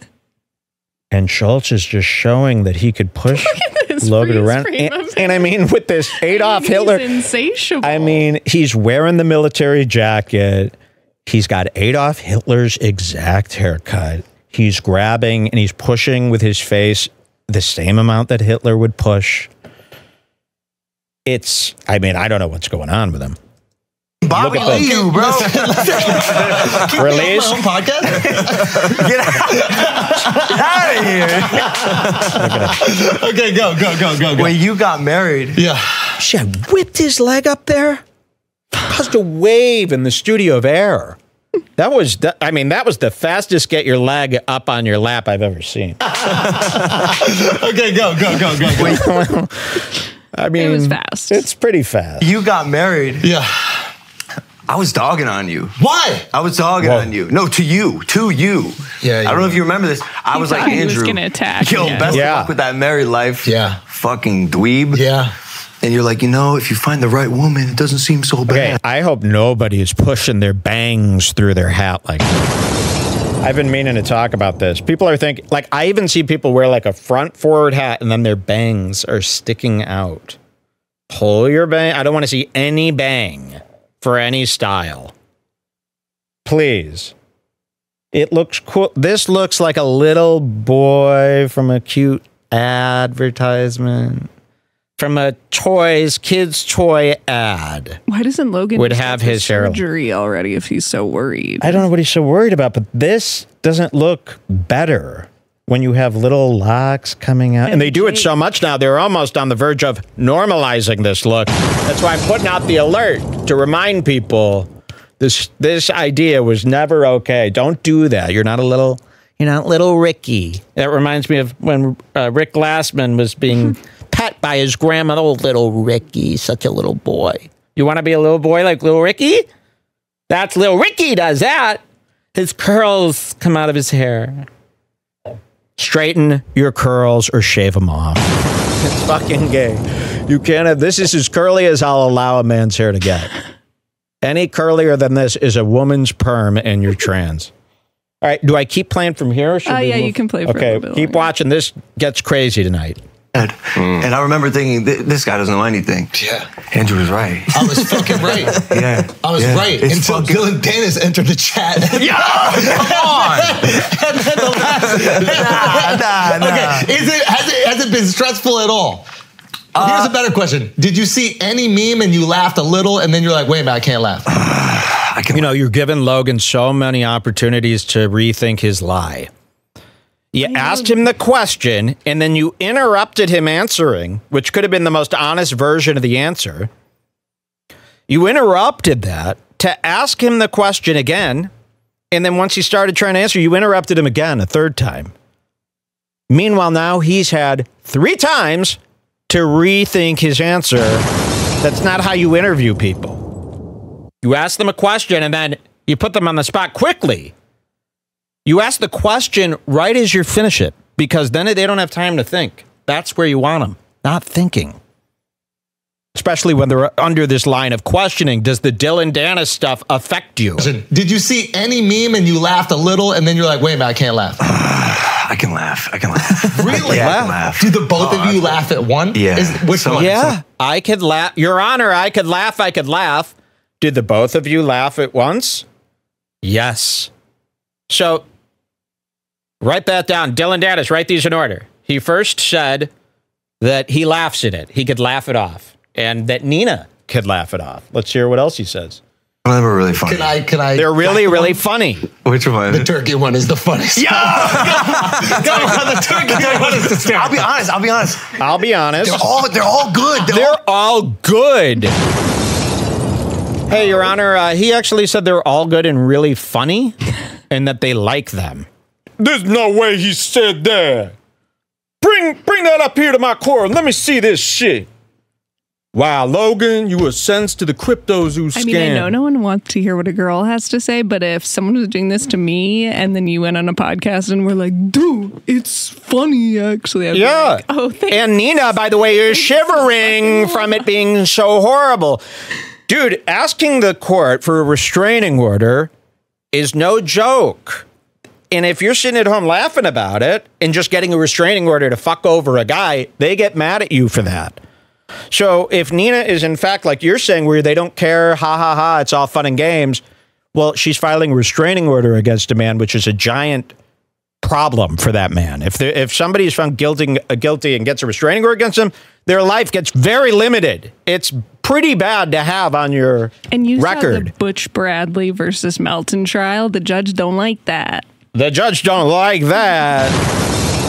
and Schulz is just showing that he could push Logan around. And, and I mean, with this Adolf He's Hitler, insatiable. I mean, he's wearing the military jacket. He's got Adolf Hitler's exact haircut. He's grabbing and he's pushing with his face the same amount that Hitler would push. It's, I mean, I don't know what's going on with him. Bobby at Lee, you, bro. Release. My own podcast? Get out of here. okay, go, go, go, go, go. When you got married, Yeah. She had whipped his leg up there, caused a wave in the studio of air. That was, the, I mean, that was the fastest get your leg up on your lap I've ever seen. Okay, go, go, go, go, go. I mean, it was fast. It's pretty fast. you got married. Yeah. I was dogging on you. Why? I was dogging Whoa. on you. No, to you, to you. Yeah, I don't know yeah. if you remember this. I He was like thought he was gonna attack Yo, again. best Yeah. of luck with that married life. Yeah. Fucking dweeb. Yeah. And you're like, you know, if you find the right woman, it doesn't seem so bad. Okay, bad. I hope nobody is pushing their bangs through their hat like that. I've been meaning to talk about this. People are thinking, like, I even see people wear like a front forward hat and then their bangs are sticking out. Pull your bang. I don't want to see any bang for any style. Please. It looks cool. This looks like a little boy from a cute advertisement. From a toys, kids' toy ad. Why doesn't Logan would have get the his hair- surgery already if he's so worried? I don't know what he's so worried about, but this doesn't look better when you have little locks coming out. And they do it so much now, they're almost on the verge of normalizing this look. That's why I'm putting out the alert to remind people this this idea was never okay. Don't do that. You're not a little you're not little Ricky. That reminds me of when uh, Rick Glassman was being pet by his grandmother. Oh, little Ricky, such a little boy. You want to be a little boy like little Ricky? That's little Ricky does that. His curls come out of his hair. Straighten your curls or shave them off. it's fucking gay. You can't have this is as curly as I'll allow a man's hair to get. Any curlier than this is a woman's perm and you're trans. All right, do I keep playing from here? Or should Uh, yeah, move- you can play for a Okay, little bit keep longer. watching. This gets crazy tonight. Mm. And I remember thinking, this guy doesn't know anything. Yeah. Andrew was right. I was fucking right. Yeah. I was Yeah. right It's until fucking- Dillon Danis entered the chat. Yeah, come on. nah, nah, nah. Okay, is it has it has it been stressful at all? Here's a uh, better question. Did you see any meme and you laughed a little and then you're like, wait a minute, I can't laugh? I can You know, you're giving Logan so many opportunities to rethink his lie. You mm-hmm. asked him the question and then you interrupted him answering, which could have been the most honest version of the answer. You interrupted that to ask him the question again. And then once he started trying to answer, you interrupted him again a third time. Meanwhile, now he's had three times to rethink his answer. That's not how you interview people. You ask them a question and then you put them on the spot quickly. You ask the question right as you finish it because then they don't have time to think. That's where you want them, not thinking. Especially when they're under this line of questioning. Does the Dillon Danis stuff affect you? Did you see any meme and you laughed a little and then you're like, wait a minute, I can't laugh? I can laugh. I can laugh. Really? Yeah, I can laugh. Do the both of oh, you laugh at one? Yeah. Is, which So- one? Yeah, I could laugh. Your Honor, I could laugh. I could laugh. Did the both of you laugh at once? Yes. So write that down. Dillon Danis, write these in order. He first said that he laughs at it. He could laugh it off. And that Nina could laugh it off. Let's hear what else he says. Some of them are really funny. Can I? Can I? They're really, really funny. Which one? The turkey one is the funniest. Yeah. Go on, the turkey one is the I'll be honest. I'll be honest. I'll be honest. They're all they're all good. They're, They're all good. Hey, Your Honor, uh, he actually said they're all good and really funny and that they like them. There's no way he said that. Bring bring that up here to my court. Let me see this shit. Wow, Logan, you were sentenced to the crypto zoo scam. I mean, I know no one wants to hear what a girl has to say, but if someone was doing this to me and then you went on a podcast and were like, dude, it's funny, actually. I'd Yeah. like, oh, thank And Nina, by the way, is shivering from it being so horrible. Dude, asking the court for a restraining order is no joke. And if you're sitting at home laughing about it and just getting a restraining order to fuck over a guy, they get mad at you for that. So if Nina is in fact like you're saying, where they don't care, ha ha ha, it's all fun and games. Well, she's filing a restraining order against a man, which is a giant problem for that man. If there, if somebody is found guilty uh, guilty and gets a restraining order against them, their life gets very limited. It's pretty bad to have on your And you saw record. the Butch Bradley versus Melton trial. The judge don't like that. The judge don't like that.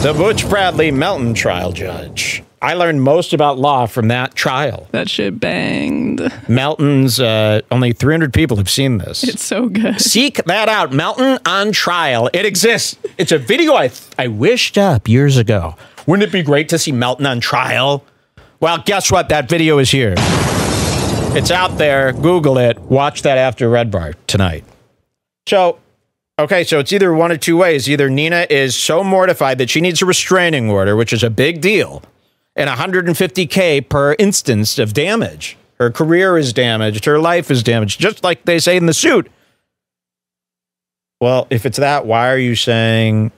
The Butch Bradley Melton trial judge. I learned most about law from that trial. That shit banged. Melton's uh, only 300 people have seen this. It's so good. Seek that out. Melton on trial. It exists. It's a video I I wished up years ago. Wouldn't it be great to see Melton on trial? Well, guess what? That video is here. It's out there. Google it. Watch that after Red Bar tonight. So, okay, so it's either one of two ways. Either Nina is so mortified that she needs a restraining order, which is a big deal, and 150K per instance of damage. Her career is damaged. Her life is damaged, just like they say in the suit. Well, if it's that, why are you saying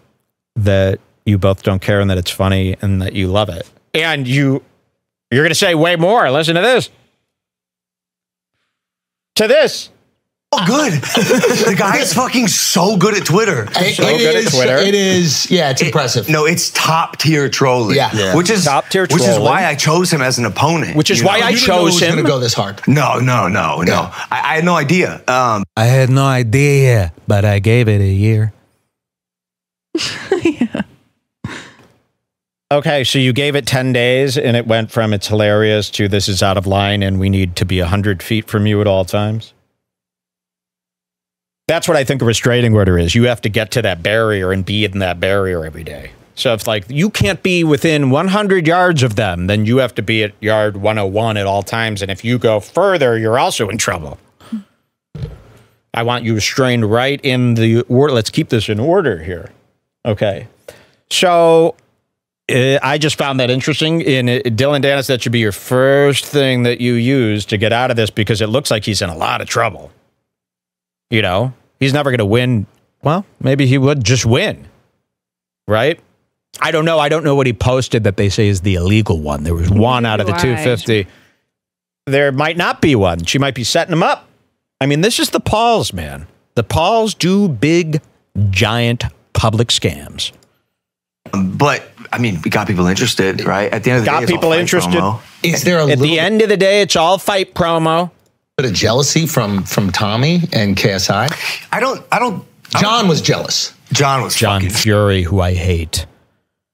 that you both don't care and that it's funny and that you love it? And you you're going to say way more. Listen to this. To this. Oh, good. the guy is fucking so good at Twitter. It- So it good at Twitter. It is. Yeah, it's It- impressive. No, it's top tier trolling. Yeah. Yeah. Which is Top tier Which is why I chose him as an opponent. Which is why know? I you didn't know chose him. going to go this hard. No, no, no, no. Yeah. I, I had no idea. Um, I had no idea, but I gave it a year. yeah. Okay, so you gave it 10 days and it went from it's hilarious to this is out of line and we need to be 100 feet from you at all times. That's what I think a restraining order is. You have to get to that barrier and be in that barrier every day. So if like you can't be within 100 yards of them, then you have to be at yard 101 at all times. And if you go further, you're also in trouble. I want you restrained right in the order. Let's keep this in order here. Okay. So uh, I just found that interesting. In uh, Dillon Danis, that should be your first thing that you use to get out of this because it looks like he's in a lot of trouble. You know, he's never going to win. Well, maybe he would just win, right? I don't know. I don't know what he posted that they say is the illegal one. There was one out of the 250. There might not be one. She might be setting them up. I mean, this is the Pauls, man. The Pauls do big, giant public scams. but I mean, we got people interested, right? At the end of the Got day, it's all people fight interested. promo. Is there a At little the end of the day, it's all fight promo. Bit of jealousy from from Tommy and KSI? I don't. I don't. John was jealous. John was John fucking Fury, who I hate.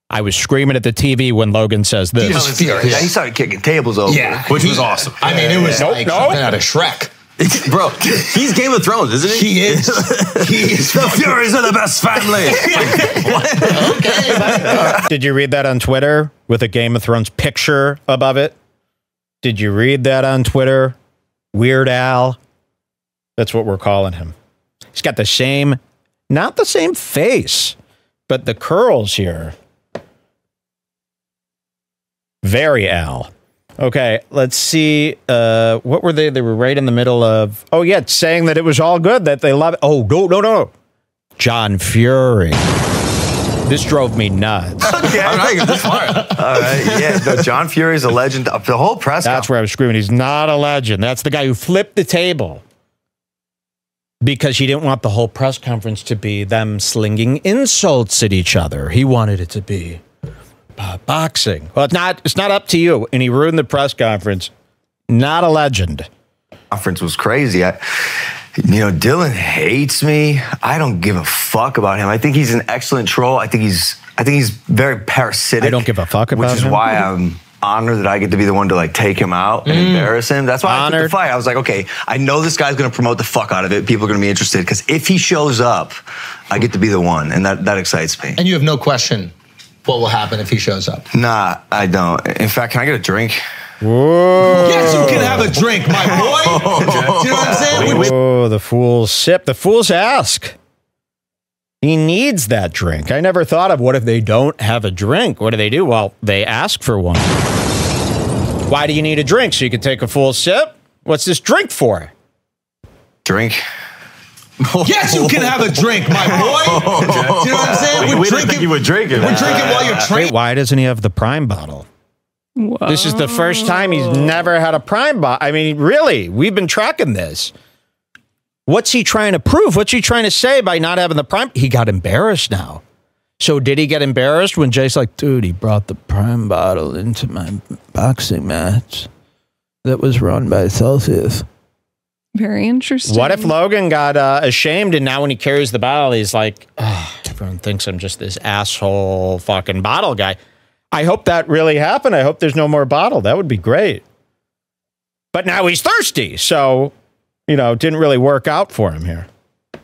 I was screaming at the TV when Logan says He this. was furious. Yeah, he started kicking tables over. yeah. Which was awesome. I mean, it was Nope, like no. something out of Shrek. Bro, he's Game of Thrones, isn't he? He is. he is. The Furies are the best family. Okay. Did you read that on Twitter with a Game of Thrones picture above it? Did you read that on Twitter? Weird Al. That's what we're calling him. He's got the same, not the same face, but the curls here. Very Al. Okay, let's see. Uh, what were they? They were right in the middle of. Oh yeah, saying that it was all good, that they love it. Oh no, no, no, John Fury. This drove me nuts. Yeah, I'm not even this far. all right. Yeah, no, John Fury is a legend. of The whole press. That's where I was screaming. He's not a legend. That's the guy who flipped the table because he didn't want the whole press conference to be them slinging insults at each other. He wanted it to be uh, boxing. Well, it's not. It's not up to you. And he ruined the press conference. Not a legend. conference was crazy. I, you know, Dillon hates me. I don't give a fuck about him. I think he's an excellent troll. I think he's. I think he's very parasitic. I don't give a fuck about him. which is him. why I'm honored that I get to be the one to like take him out and mm. embarrass him. That's why I took Honored. the fight. I was like, okay, I know this guy's going to promote the fuck out of it. People are going to be interested because if he shows up, I get to be the one, and that that excites me. And you have no question what will happen if he shows up. Nah, I don't. In fact, can I get a drink? Yes, you can have a drink, my boy. You know what I'm saying? Oh, the fools sip. The fools ask. He needs that drink. I never thought of what if they don't have a drink? What do they do? Well, they ask for one. Why do you need a drink? So you can take a full sip? What's this drink for? Drink. Yes, you can have a drink, my boy. You know what I'm saying? We, We're we didn't drinking. think you were drinking. We're drinking while you're Wait, training. why doesn't he have the prime bottle? Whoa. This is the first time he's never had a prime bottle. I mean, really, we've been tracking this. What's he trying to prove? What's he trying to say by not having the prime? He got embarrassed now. So did he get embarrassed when Jay's like, dude, he brought the prime bottle into my boxing match that was run by Celsius. Very interesting. What if Logan got uh, ashamed and now when he carries the bottle, he's like, "Ah, everyone thinks I'm just this asshole fucking bottle guy. I hope that really happened. I hope there's no more bottle. That would be great. But now he's thirsty. So, you know, it didn't really work out for him here.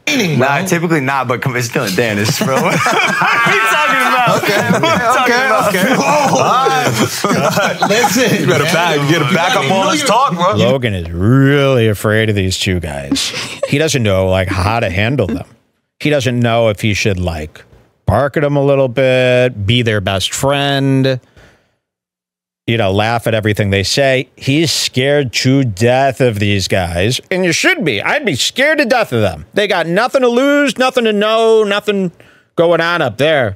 Nah, typically not, but come, it's still a Danis, bro. what are you talking about? Okay, okay, okay. Whoa! Listen, You gotta back, you gotta back up all this talk, bro. Logan is really afraid of these two guys. He doesn't know like how to handle them. He doesn't know if he should like bark at them a little bit, be their best friend, you know, laugh at everything they say. He's scared to death of these guys, and you should be. I'd be scared to death of them. They got nothing to lose, nothing to know, nothing going on up there.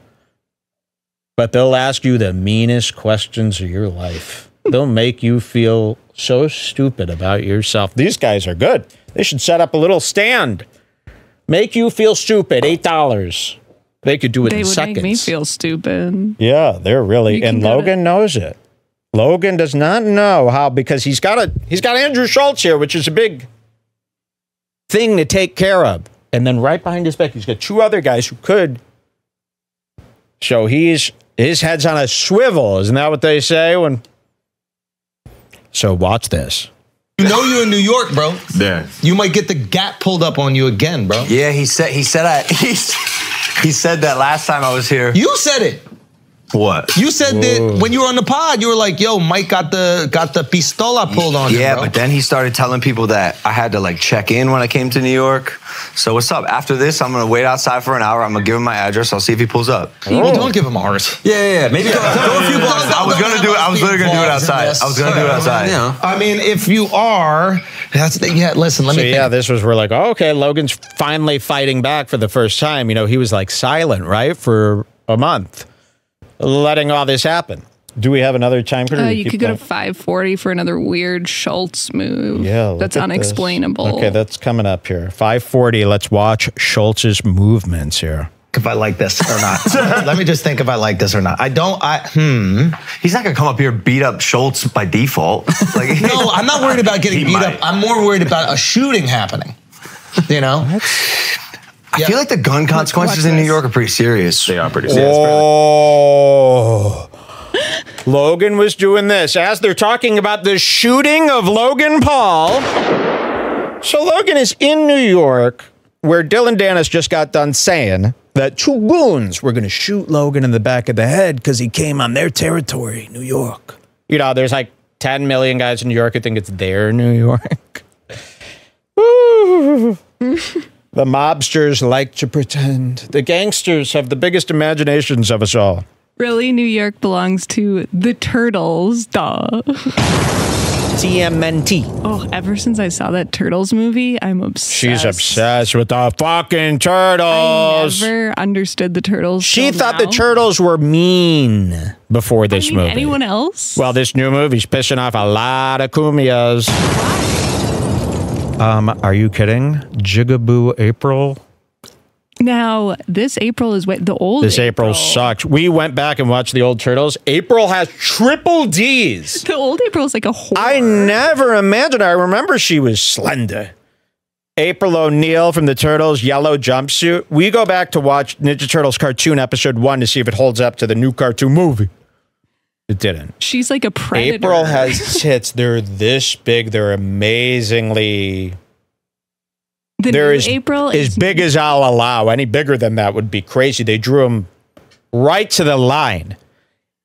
But they'll ask you the meanest questions of your life. They'll make you feel so stupid about yourself. These guys are good. They should set up a little stand. Make you feel stupid. Eight dollars. They could do it they in would seconds. make me feel stupid. Yeah, they're really You and go to- Logan knows it. Logan does not know how because he's got a he's got Andrew Schulz here, which is a big thing to take care of. And then right behind his back, he's got two other guys who could. So he's his head's on a swivel, isn't that what they say when? So watch this. You know you're in New York, bro. Yeah. You might get the gap pulled up on you again, bro. Yeah, he said he said I he's, he said that last time I was here. You said it. What? You said that when you were on the pod, you were like, "Yo, Mike got the got the pistola pulled on him." Yeah, bro. but then he started telling people that I had to like check in when I came to New York. So what's up? After this, I'm gonna wait outside for an hour. I'm gonna give him my address. I'll see if he pulls up. Well, don't give him ours. Yeah, yeah, yeah. Maybe go, go a few blocks. I was gonna do it. I was literally gonna do it outside. I was gonna do it outside. You know. I mean, if you are, that's the, yeah. Listen, let So me. yeah, think. this was we're like, oh, okay, Logan's finally fighting back for the first time. You know, he was like silent, right, for a month, letting all this happen. Do we have another time code? or Uh, you could go to 540 for another weird Schulz move. Yeah, look that's at this. unexplainable. Okay, that's coming up here. 540. Let's watch Schulz's movements here. If I like this or not. let me just think if I like this or not. I don't. I hmm. He's not gonna come up here beat up Schulz by default. Like No, I'm not worried about getting beat might. up. I'm more worried about a shooting happening. You know. I feel like the gun consequences in New. York are pretty serious. They are pretty serious. Oh. Logan was doing this as they're talking about the shooting of Logan Paul. So Logan is in New York, where Dillon Danis just got done saying that two goons were going to shoot Logan in the back of the head because he came on their territory, New York. You know, there's like 10 million guys in New York who think it's their New York. The mobsters like to pretend. The gangsters have the biggest imaginations of us all. Really, New York belongs to the Turtles. Duh. TMNT. Oh, ever since I saw that Turtles movie, I'm obsessed. She's obsessed with the fucking turtles. I turtles. never understood the Turtles. she till thought the turtles were mean before I this mean, movie. anyone else? Well, this new movie's pissing off a lot of kumias. Um, are you kidding? Jigaboo April? Now this April is what the old. This April sucks. We went back and watched the old turtles. April has triple D's. The old April is like a whore. I never imagined. I remember she was slender. April O'Neil from the Turtles, yellow jumpsuit. We go back to watch Ninja Turtles cartoon episode one to see if it holds up to the new cartoon movie. It didn't. She's like a predator. April has tits. They're this big. They're amazingly. The They're new as, April as is big as I'll allow. Any bigger than that would be crazy. They drew him right to the line.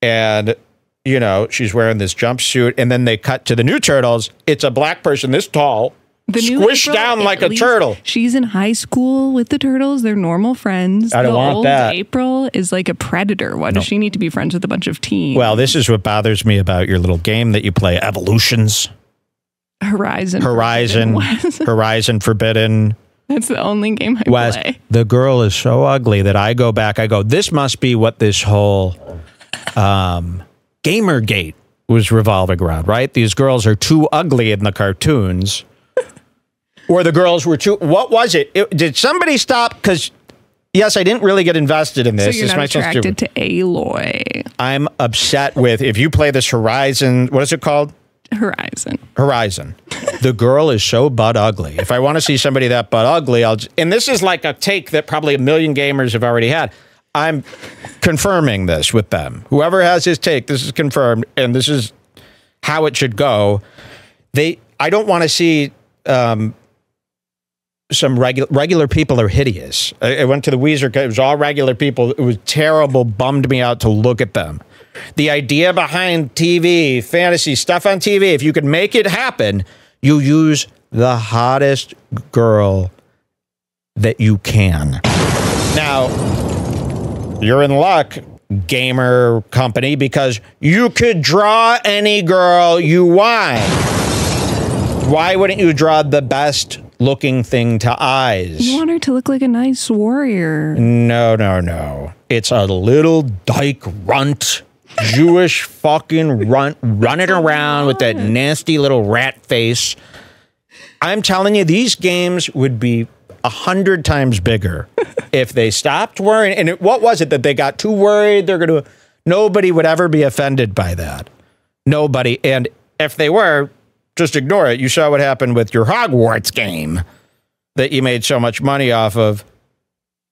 And, you know, she's wearing this jumpsuit. And then they cut to the new turtles. It's a black person this tall, the squished April, down like a turtle. She's in high school with the turtles. They're normal friends. I don't the want old that. April is like a predator. Why does she need to be friends with a bunch of teens? Well, this is what bothers me about your little game that you play, Evolutions, Horizon. Horizon, Forbidden Horizon Forbidden. That's the only game I Wes, play. the girl is so ugly that I go back. I go, this must be what this whole um, Gamergate was revolving around, right? These girls are too ugly in the cartoons, or the girls were too. What was it? it did somebody stop? Because yes, I didn't really get invested in this. So you're This not attracted to Aloy I'm upset with if you play this Horizon. What is it called? Horizon. Horizon. The girl is so butt ugly. If I want to see somebody that butt ugly, I'll. And this is like a take that probably a million gamers have already had. I'm confirming this with them. Whoever has his take, this is confirmed, and this is how it should go. They. I don't want to see. Um, some regular regular people are hideous. I, I went to the Weezer. It was all regular people. It was terrible. Bummed me out to look at them. The idea behind TV, fantasy stuff on TV, if you could make it happen, you use the hottest girl that you can. Now, you're in luck, gamer company, because you could draw any girl you want. Why wouldn't you draw the best looking thing to eyes? You want her to look like a nice warrior. No, no, no. It's a little dyke runt, Jewish fucking runt running around with that nasty little rat face. I'm telling you, these games would be a hundred times bigger if they stopped worrying. And it, what was it that they got too worried? They're going to, nobody would ever be offended by that. Nobody. And if they were, just ignore it. You saw what happened with your Hogwarts game that you made so much money off of.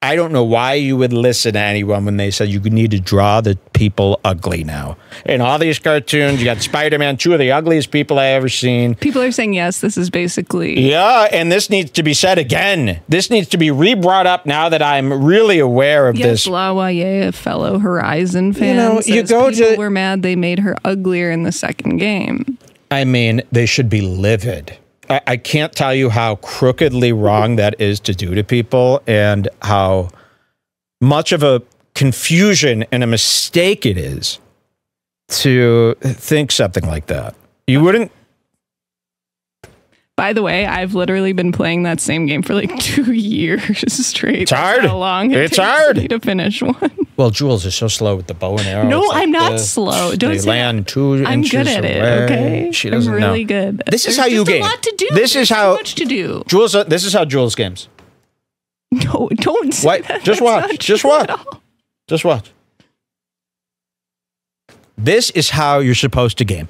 I don't know why you would listen to anyone when they said you need to draw the people ugly now. In all these cartoons, you got Spider Man, two of the ugliest people I ever seen. People are saying yes. This is basically Yeah, and this needs to be said again. This needs to be re brought up now that I'm really aware of Yes, this. Lawaye, a fellow Horizon fan, you know, you go people to- were mad they made her uglier in the second game. I mean, they should be livid. I, I can't tell you how crookedly wrong that is to do to people and how much of a confusion and a mistake it is to think something like that. You wouldn't By the way, I've literally been playing that same game for like two years straight. It's hard. That's How long it It's takes hard. me to finish one? Well, Jules is so slow with the bow and arrow. No, like I'm not this. slow. Don't they say land that. two I'm inches good at it. away. Okay, She doesn't I'm really know. good. This is There's how you just game. A lot to do. This is how- much to do. Jules, uh, this is how Jules games. No, don't. Say What? that. Just That's watch. Just watch. Just watch. This is how you're supposed to game.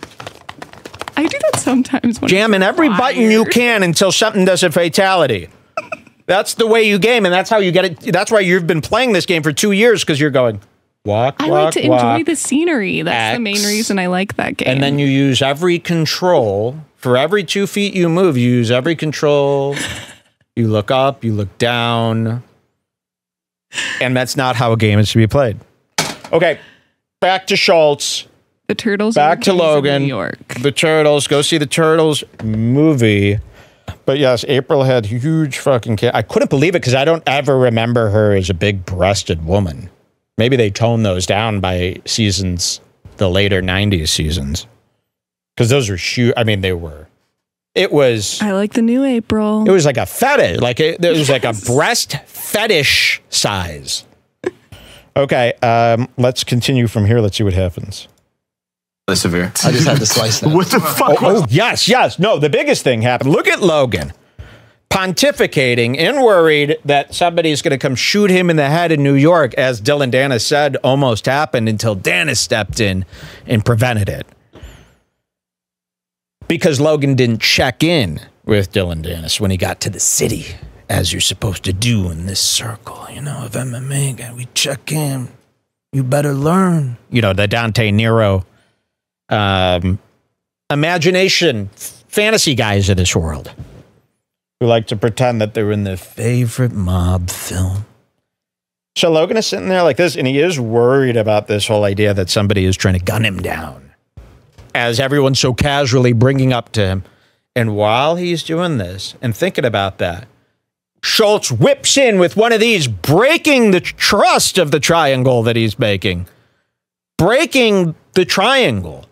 I do that sometimes. When Jamming every button you can until something does a fatality. That's the way you game, and that's how you get it. That's why you've been playing this game for two years because you're going walk, I walk, like to walk, enjoy the scenery. That's the main reason I like that game. and then you use every control for every two feet you move. You use every control. You look up, you look down, and that's not how a game is to be played. Okay, back to Schulz. The turtles. Back to Logan. New York. The Turtles. Go see the Turtles movie. But yes, April had huge fucking. Ca- I couldn't believe it because I don't ever remember her as a big breasted woman. Maybe they toned those down by seasons, the later '90s seasons, because those were huge. I mean, they were. It was. I like the new April. It was like a fetish. Like it, it was like a breast fetish size. Okay, um, let's continue from here. Let's see what happens. Severe. I just had to slice that. What the oh, fuck? Oh, yes, yes. No, the biggest thing happened. Look at Logan pontificating and worried that somebody's going to come shoot him in the head in New York, as Dillon Danis said almost happened until Danis stepped in and prevented it. Because Logan didn't check in with Dillon Danis when he got to the city, as you're supposed to do in this circle, you know, of MMA. guy. We check in. You better learn. You know, the Dante Nero um, imagination fantasy guys of this world who like to pretend that they're in their favorite mob film. So Logan is sitting there like this, and he is worried about this whole idea that somebody is trying to gun him down, as everyone's so casually bringing up to him. And while he's doing this and thinking about that, Schulz whips in with one of these, breaking the trust of the triangle that he's making, breaking the triangle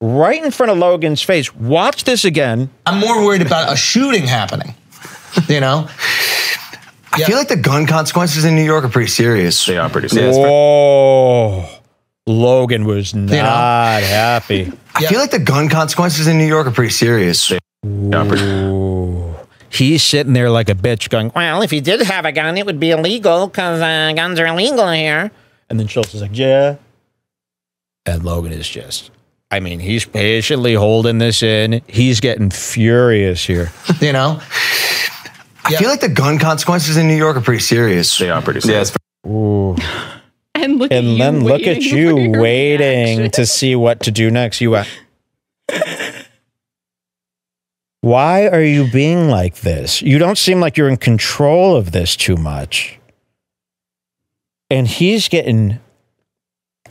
right in front of Logan's face. Watch this again. I'm more worried about a shooting happening. You know, I feel like the gun consequences in New York are pretty serious. They are pretty serious. Whoa. Logan was not happy. I feel like the gun consequences in New York are pretty serious. They are pretty Ooh. He's sitting there like a bitch going, Well, if he did have a gun, it would be illegal because uh, guns are illegal here. And then Schulz is like, Yeah. And Logan is just, I mean, he's patiently holding this in. He's getting furious here. you know. I feel like the gun consequences in New York are pretty serious. They are pretty serious. Ooh. And look at And you then look at you waiting reaction. to see what to do next. You went, Why are you being like this? You don't seem like you're in control of this too much. And he's getting,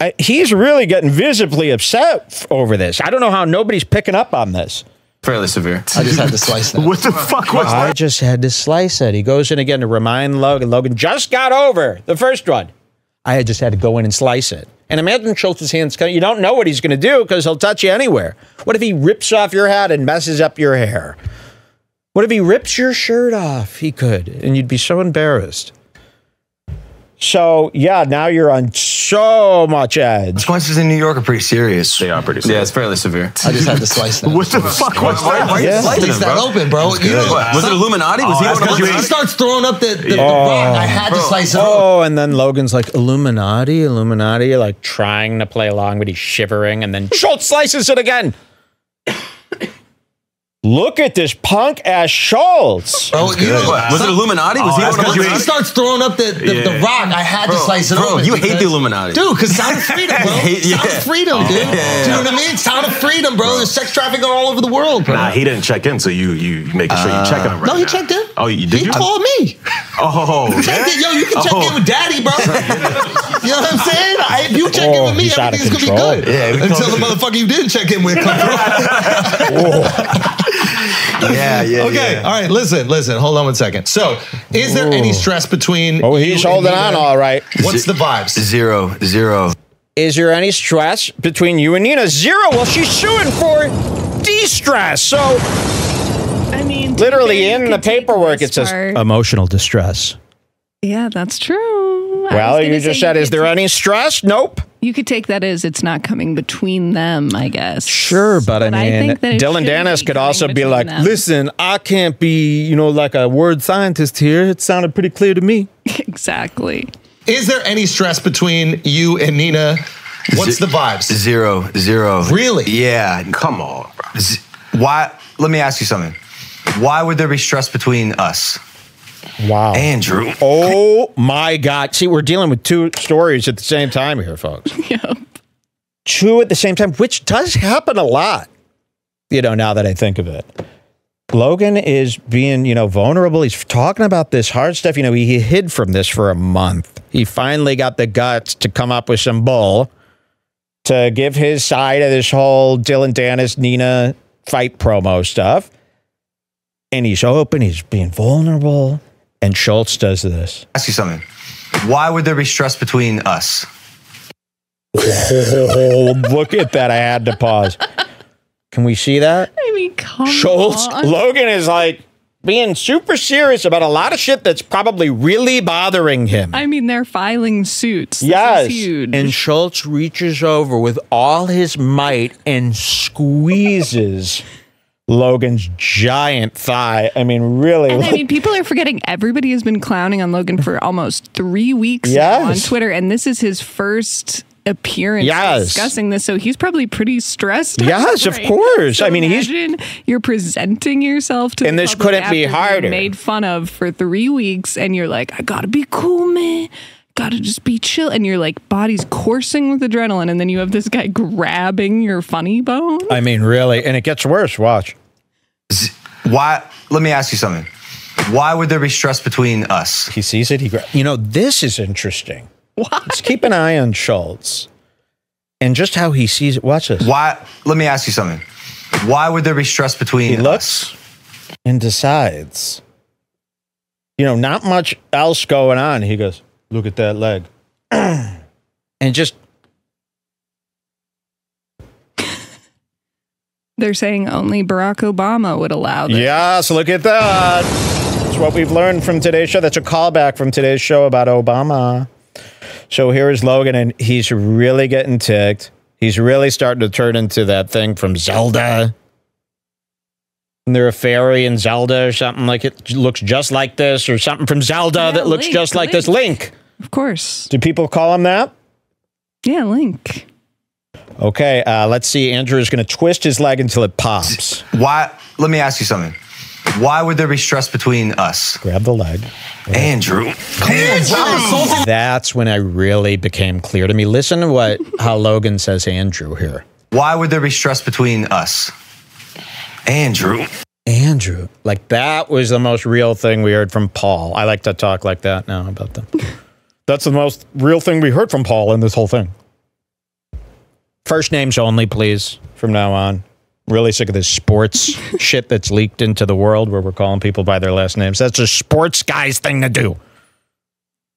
I, he's really getting visibly upset f- over this. I don't know how nobody's picking up on this. Fairly severe. I just had to slice that. What the fuck was I that? just had to slice it. He goes in again to remind Logan. Logan just got over the first one. I had just had to go in and slice it. And imagine Schulz's hands coming. You don't know what he's going to do because he'll touch you anywhere. What if he rips off your hat and messes up your hair? What if he rips your shirt off? He could, and you'd be so embarrassed. So yeah, now you're on so much edge. Consequences in New York are pretty serious. They are pretty serious. Yeah, it's fairly severe. I just had to slice that. What the fuck was that? Why are you Yeah. slicing Slice that bro? open, bro. You know, Was it Illuminati? Was he Once one of he starts throwing up the, the, the oh. rock, I had to slice it. Oh, and then Logan's like Illuminati, Illuminati, like trying to play along, but he's shivering, and then Schulz slices it again. Look at this punk ass Schulz. Bro, you know, Was it Illuminati? Was he oh, one of he starts throwing up the, the, the rock, I had to slice it bro, open. you hate the Illuminati. Dude, because sound of freedom, bro. hate- Sound of freedom, dude. yeah, yeah. Do you know what I mean? Sound of freedom, bro. There's sex trafficking all over the world, bro. Nah, he didn't check in, so you you making sure you checking him right no, he now. checked in. Oh, you did He you? called me. Oh, Checked in. Yo, you can check Oh. in with daddy, bro. you know what I'm saying? I, if you check in Oh, with me, he's out of everything's gonna be good. Yeah, we Until the motherfucker you didn't check in with comes around. Yeah, yeah, Okay, yeah. all right. Listen, listen. Hold on one second. So, is there any stress between? Oh, he's you and holding Nina? on all right. What's the vibes? Zero, zero. Is there any stress between you and Nina? Zero. Well, she's suing for de-stress. So I mean, literally in the paperwork, it says emotional distress. yeah, that's true. Well, you just said, you is there any stress? Nope. You could take that as it's not coming between them, I guess. Sure, but, I mean, think that Dillon shouldn't Danis could also be like, them. listen, I can't be, you know, like a word scientist here. It sounded pretty clear to me. exactly. Is there any stress between you and Nina? What's the vibes? Zero, zero. Really? Yeah. come on. Z- Why? Let me ask you something. Why would there be stress between us? Wow. Andrew. oh my God. See, we're dealing with two stories at the same time here, folks. Yep. Two at the same time, which does happen a lot, you know, now that I think of it. Logan is being, you know, vulnerable. He's talking about this hard stuff. You know, he, he hid from this for a month. He finally got the guts to come up with some bull to give his side of this whole Dillon Danis Nina fight promo stuff. And he's open, he's being vulnerable. And Schulz does this. Ask you something. Why would there be stress between us? Oh, look at that. I had to pause. Can we see that? I mean, come Schulz, on. Logan is like being super serious about a lot of shit that's probably really bothering him. I mean, they're filing suits. This yes. is huge. And Schulz reaches over with all his might and squeezes Logan's giant thigh. I mean, really. And I mean, people are forgetting everybody has been clowning on Logan for almost three weeks now on Twitter, and this is his first appearance Yes. discussing this. So he's probably pretty stressed. Yes, of course. So I mean, he's- you're presenting yourself to, And the this couldn't be harder. Made fun of for three weeks, and you're like, I gotta be cool, man. Gotta just be chill, and you're like body's coursing with adrenaline, and then you have this guy grabbing your funny bone. I mean, really. And it gets worse. Watch. Z- Why? Let me ask you something. Why would there be stress between us? He sees it. He, gra- you know, this is interesting. What? Let's keep an eye on Schulz and just how he sees it. Watch this. Why? Let me ask you something. Why would there be stress between He us? looks and decides. You know, not much else going on. He goes, "Look at that leg," and just They're saying only Barack Obama would allow this. yes, look at that. It's what we've learned from today's show. That's a callback from today's show about Obama. So here is Logan, and he's really getting ticked. He's really starting to turn into that thing from Zelda. And they're a fairy in Zelda or something like it looks just like this, or something from Zelda Yeah, that looks Link, just like this. Link. Of course. Do people call him that? Yeah, Link. Okay, uh, let's see. Andrew is going to twist his leg until it pops. Why? Let me ask you something. Why would there be stress between us, Grab the leg. Andrew? That's when I really became clear to me. Listen to what how Logan says Andrew here. Why would there be stress between us, Andrew? Andrew, like that was the most real thing we heard from Paul. I like to talk like that now about them. That's the most real thing we heard from Paul in this whole thing. First names only, please, from now on. Really sick of this sports shit that's leaked into the world where we're calling people by their last names. That's a sports guy's thing to do.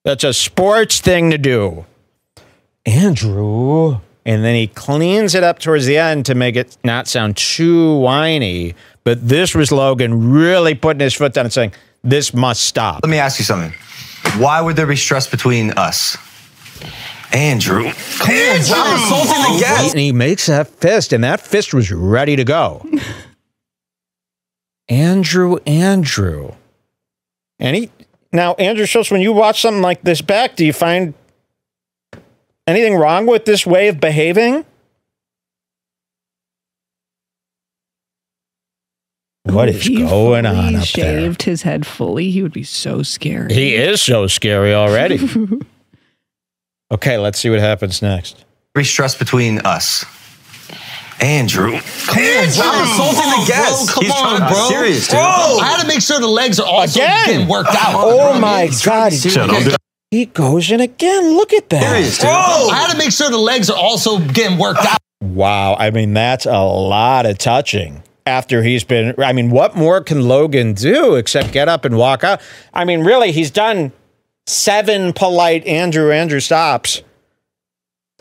That's a sports thing to do. Andrew. And then he cleans it up towards the end to make it not sound too whiny. But this was Logan really putting his foot down and saying, This must stop. Let me ask you something. Why would there be stress between us, Andrew? Insulting the guest. And he makes that fist, and that fist was ready to go. Andrew, Andrew. And he now, Andrew Schulz, when you watch something like this back, do you find anything wrong with this way of behaving? What If is he going on fully up there? shaved his head fully, he would be so scary. He is so scary already. okay, let's see what happens next. Be stress between us, Andrew. Insulting the guest. Bro, come He's on, trying to be bro. serious, dude. Bro, I had to make sure the legs are also Again? getting worked out. Oh my God. Chill, don't do that. He goes in again. Look at that. Serious, dude. Bro, I had to make sure the legs are also getting worked out. Wow. I mean, that's a lot of touching after he's been. I mean, what more can Logan do except get up and walk out? I mean, really, he's done seven polite Andrew Andrew stops.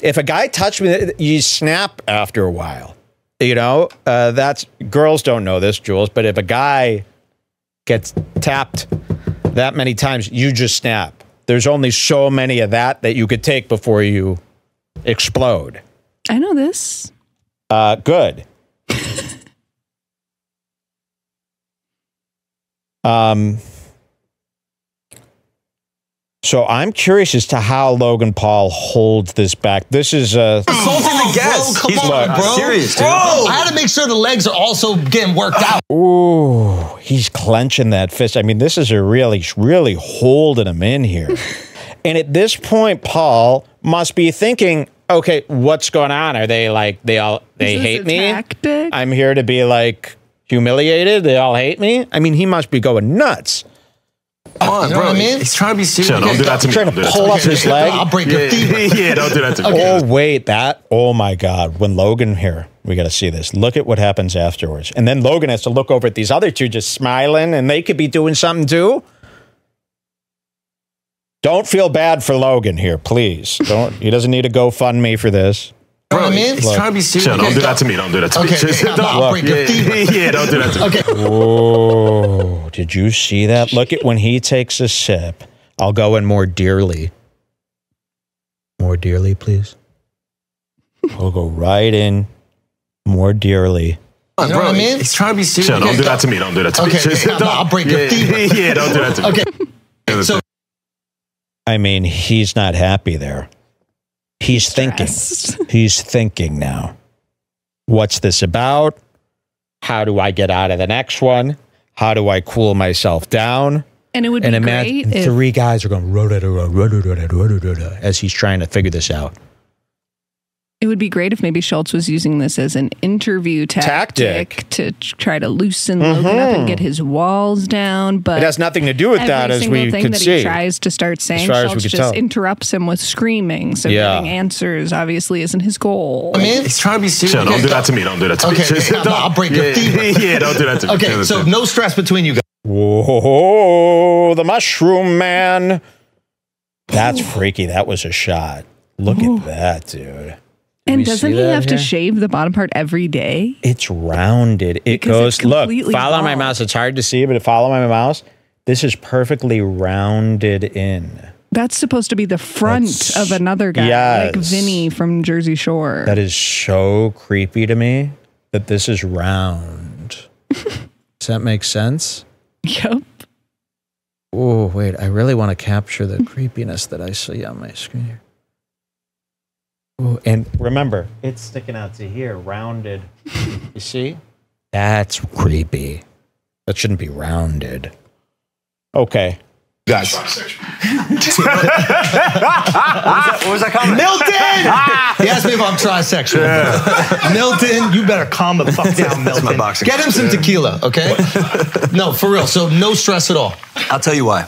If a guy touched me, you snap after a while. You know, uh, that's girls don't know this, Jules, but if a guy gets tapped that many times, you just snap. There's only so many of that that you could take before you explode. I know this. Uh, good. um, so I'm curious as to how Logan Paul holds this back. This is uh, Insulting the guest. Bro, come He's on, bro. serious, dude. Bro, I had to make sure the legs are also getting worked out. ooh, he's clenching that fist. I mean, this is a really, really holding him in here. and at this point, Paul must be thinking, okay, what's going on? Are they like they all they hate me? Tactic? I'm here to be like humiliated. They all hate me. I mean, he must be going nuts. Come on, You know bro. what I mean? He's trying to be serious. Chill, don't do that to me. Trying to pull to up his leg. I'll break your feet. Yeah, don't do that to me. Oh wait, that oh my god! When Logan here, we got to see this. Look at what happens afterwards, and then Logan has to look over at these other two just smiling, and they could be doing something too. Don't feel bad for Logan here, please. Don't. He doesn't need a GoFundMe for this. You know what I mean? He's trying to be serious. Chill, don't do that to me. Don't do that to me. Okay, Just- okay, I'll don't- break your yeah, feet. yeah, don't do that to me. Okay. Oh, did you see that? Look at when he takes a sip. I'll go in more dearly. More dearly, please. I'll go right in more dearly. You know bro, what I mean? He's trying to be serious. Chill, don't do that to me. Don't do that to me. Okay, Just- okay, I'll- don't- I'll break your yeah, feet. Yeah, don't do that to me. Okay. So I mean, he's not happy there. He's thinking. He's thinking now. What's this about? How do I get out of the next one? How do I cool myself down? And it would And be imagine great if three guys are going as he's trying to figure this out. It would be great if maybe Schulz was using this as an interview tactic, Tactic. to try to loosen Logan up and mm-hmm. get his walls down. But It has nothing to do with that, as single we thing could that see. he tries to start saying, far as we Schulz just tell. interrupts him with screaming. So Yeah. getting answers obviously isn't his goal. I mean, He's trying to be serious. Chill, don't do that to me. Don't do that to me. Okay, Just- okay, I'll- don't- I'll break your yeah, feet. Yeah, don't do that to me. okay, so no stress between you guys. Whoa, the mushroom man. That's freaky. That was a shot. Look at that, dude. And doesn't he have to shave the bottom part every day? It's rounded. It Because goes, look, follow my mouse. It's hard to see, but follow my mouse. This is perfectly rounded in. That's supposed to be the front That's- of another guy, like. Vinny from Jersey Shore. That is so creepy to me that this is round. Does that make sense? yep. Oh, wait. I really want to capture the creepiness that I see on my screen here. Ooh, and remember, it's sticking out to here, rounded. You see? That's creepy. That shouldn't be rounded. Okay. Guys. What was that comment? Milton! he asked me if I'm trisexual. Milton, you better calm the fuck down, Milton. my boxing Get him some tequila, okay? no, for real. So no stress at all. I'll tell you why.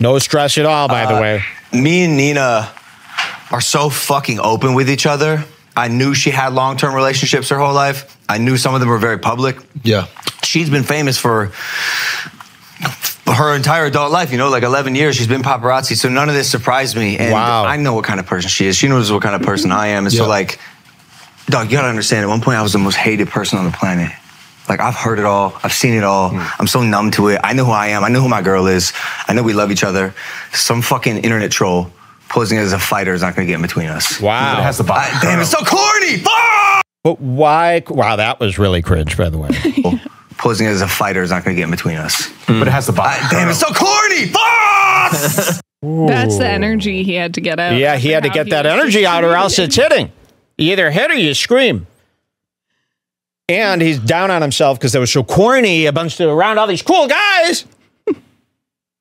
No stress at all, by Uh, the way. Me and Nina are so fucking open with each other. I knew she had long term relationships her whole life. I knew some of them were very public. Yeah. She's been famous for her entire adult life, you know, like 11 years. She's been paparazzi. So none of this surprised me. And Wow. I know what kind of person she is. She knows what kind of person I am. And so, like, dog, you gotta understand, at one point I was the most hated person on the planet. Like, I've heard it all. I've seen it all. Hmm. I'm so numb to it. I know who I am. I know who my girl is. I know we love each other. Some fucking internet troll posing as a fighter is not gonna get in between us. Wow. It has the I- bottom. damn, it's so corny. Fuck! But why? Wow, that was really cringe, by the way. Posing as a fighter is not gonna get in between us. Mm. But it has the I- bottom. damn, it's so corny. Fuck! That's the energy he had to get out. Yeah, he had to get that energy out, or else it's hitting. You either hit or you scream. And he's down on himself because it was so corny. A bunch of around all these cool guys.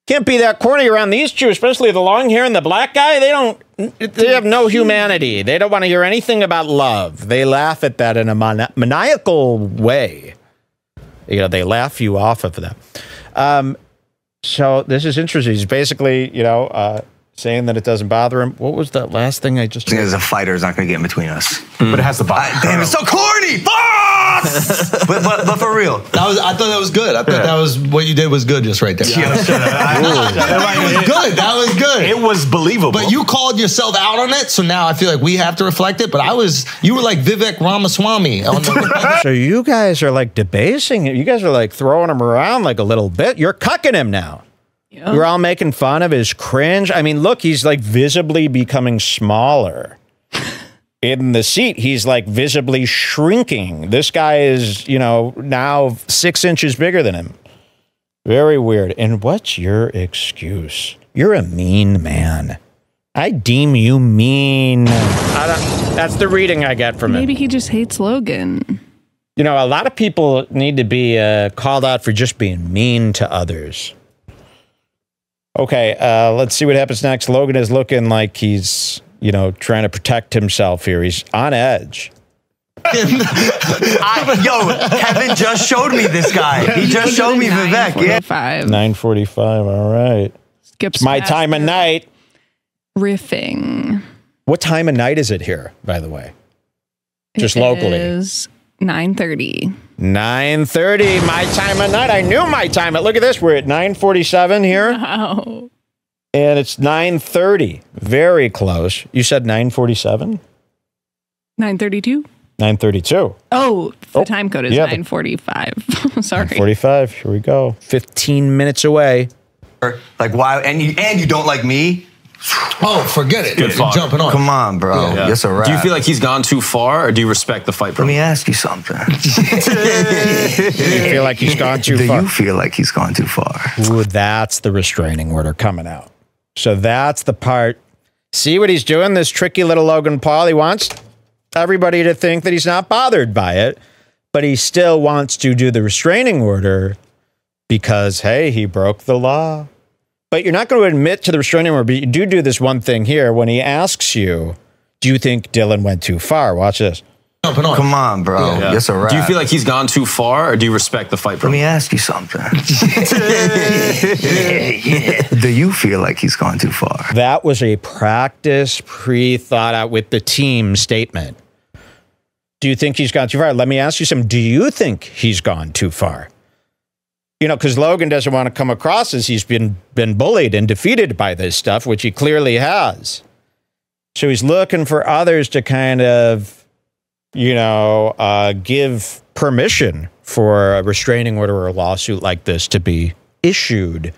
Can't be that corny around these two, especially the long hair and the black guy. They don't. They have no humanity. They don't want to hear anything about love. They laugh at that in a mani- maniacal way. You know, they laugh you off of them. Um, so this is interesting. He's basically, you know, uh, saying that it doesn't bother him. What was that last thing I just? Posing as a fighter is not gonna get in between us. But it has to bottom. I- damn, it's so corny. Fuck! but, but but for real, That was I thought that was good. I thought that was what you did was good just right there. that was good. That was good. It was believable. But you called yourself out on it, so now I feel like we have to reflect it. But I was, you were like Vivek Ramaswamy on the. So you guys are like debasing it. You guys are like throwing him around like a little bit. You're cucking him now. You're all making fun of his cringe. I mean, look, he's like visibly becoming smaller. In the seat, he's like visibly shrinking. This guy is, you know, now six inches bigger than him. Very weird. And what's your excuse? You're a mean man. I deem you mean. I don't, that's the reading I get from it. Maybe he just hates Logan. You know, a lot of people need to be uh, called out for just being mean to others. Okay, uh, let's see what happens next. Logan is looking like he's, you know, trying to protect himself here. He's on edge. I, yo, Kevin just showed me this guy. He just showed me Vivek. Yeah. Five. 945, all right. Skips My time of night. Riffing. What time of night is it here, by the way? Just It locally. is 9.30. 9.30, my time of night. I knew my time. It. Look at this. We're at 947 here, Wow. And it's 9.30. Very close. You said 947? 9.32? 932. Oh, the Oh, time code is yeah, 9.45. Sorry. 45. Here we go. 15 minutes away. Like why? And you and you don't like me? oh, forget it. Good You're father. jumping on. Come on, bro. Yeah. Yes, a wrap. Do you feel like he's gone too far, or do you respect the fight? Let me ask you something. You feel like he's gone too Do far. you feel like he's gone too far? Ooh, that's the restraining order coming out. So that's the part. See what he's doing? This tricky little Logan Paul. He wants everybody to think that he's not bothered by it, but he still wants to do the restraining order because, hey, he broke the law. But you're not going to admit to the restraining order, but you do do this one thing here when he asks you, do you think Dillon went too far? Watch this. Jumping on. Come on, bro. Yeah. Yes, a wrap. Do you feel like he's gone too far, or do you respect the fight? Bro? Let me ask you something. Do you feel like he's gone too far? That was a practice, pre thought out with the team statement. Do you think he's gone too far? Let me ask you something. Do you think he's gone too far? You know, because Logan doesn't want to come across as he's been been bullied and defeated by this stuff, which he clearly has. So he's looking for others to kind of, you know, uh, give permission for a restraining order or a lawsuit like this to be issued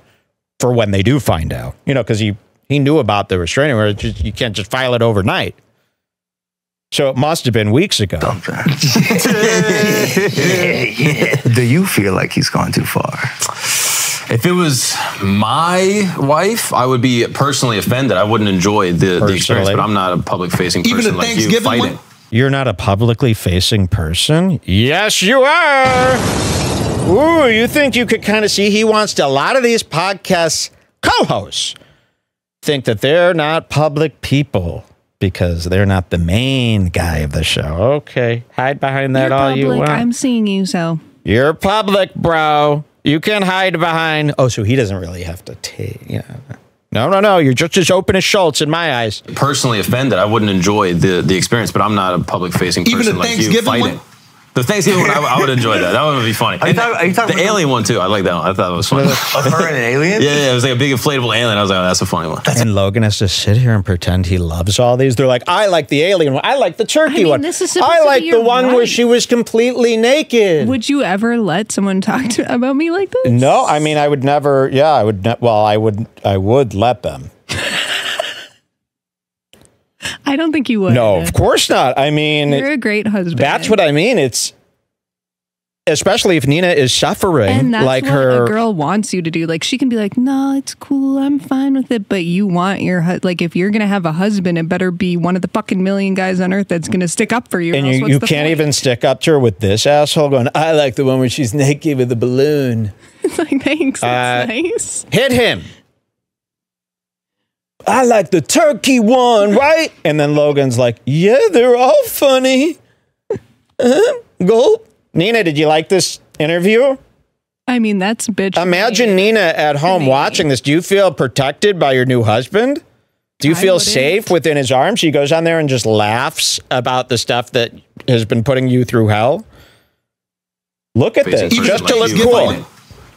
for when they do find out. You know, because he he knew about the restraining order. Just- you can't just file it overnight. So it must have been weeks ago. Do you feel like he's gone too far? If it was my wife, I would be personally offended. I wouldn't enjoy the, the experience, but I'm not a public facing Even person a like you Thanksgiving fighting. one? You're not a publicly facing person? Yes, you are. Ooh, you think you could kind of see he wants to. A lot of these podcasts co hosts think that they're not public people because they're not the main guy of the show. Okay, hide behind that You're all you public. want. I'm seeing you, so You're public, bro. You can hide behind. Oh, so he doesn't really have to take. You know. No, no, no. You're just as open as Schulz in my eyes. Personally offended, I wouldn't enjoy the, the experience, but I'm not a public facing Even person the like you fighting. one? The Thanksgiving one, I, I would enjoy that. That one would be funny. Are you talking- are you talking the about the- alien one too? I like that one. I thought it was funny. Of her and an alien? yeah, yeah, it was like a big inflatable alien. I was like, oh, that's a funny one. And Logan has to sit here and pretend he loves all these. They're like, I like the alien one. I like the turkey I mean, one. this is I like the your one where she was completely naked. would you ever let someone talk to about me like this? no, I mean, I would never. Yeah, I would. Ne- well, I would. I would let them. I don't think you would. No, of course not. I mean, You're a great husband. that's what I mean. It's especially if Nina is suffering, And that's like what her. a girl wants you to do. Like she can be like, "No, it's cool. I'm fine with it." But you want your hu- like if you're gonna have a husband, it better be one of the fucking million guys on earth that's gonna stick up for you. and you, you can't point? even stick up to her with this asshole going, I like the one where she's naked with a balloon. It's like thanks. Uh, That's nice. hit him. I like the turkey one, right? And then Logan's like, yeah, they're all funny. Uh-huh. Gulp. Nina, did you like this interview? I mean, that's bitch. Imagine Nina at home me. watching this. Do you feel protected by your new husband? Do you I feel wouldn't. safe within his arms? She goes on there and just laughs about the stuff that has been putting you through hell. Look at Facing this, person just to like look you cool.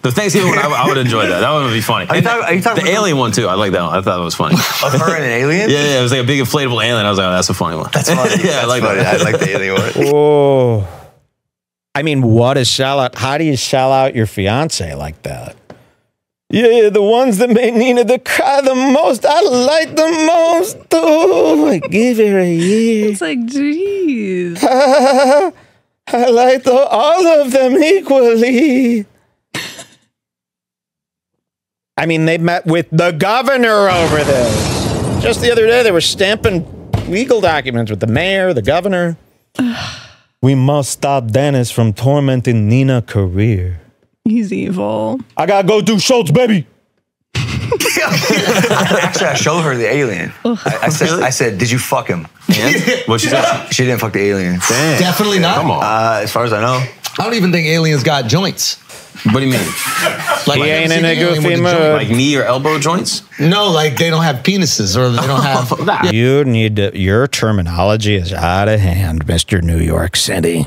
Fighting. The Thanksgiving one, I, I would enjoy that. That one would be funny. Are you talking- are you talking the about the- alien one too? I like that one. I thought it was funny. Of her and an alien? Yeah, yeah, it was like a big inflatable alien. I was like, oh, that's a funny one. That's funny. yeah, I like funny. that. I like the alien one. Oh, I mean, what a sellout! How do you sell out your fiance like that? Yeah, the ones that made Nina the cry the most. I like the most. Oh, I give her a year. It's like, jeez. I like the, all of them equally. I mean, they met with the governor over this. Just the other day, they were stamping legal documents with the mayor, the governor. we must stop Danis from tormenting Nina career. He's evil. I gotta go do Schulz, baby. Actually, I showed her the alien. I, I said, I said, did you fuck him? And what she said? She didn't fuck the alien. Definitely not. Come on. Uh, as far as I know. I don't even think aliens got joints. What do you mean? Like He ain't in a goofy mood. joint. Like knee or elbow joints? No, like they don't have penises or they don't have. That. You need to, your terminology is out of hand, Mr. New York City,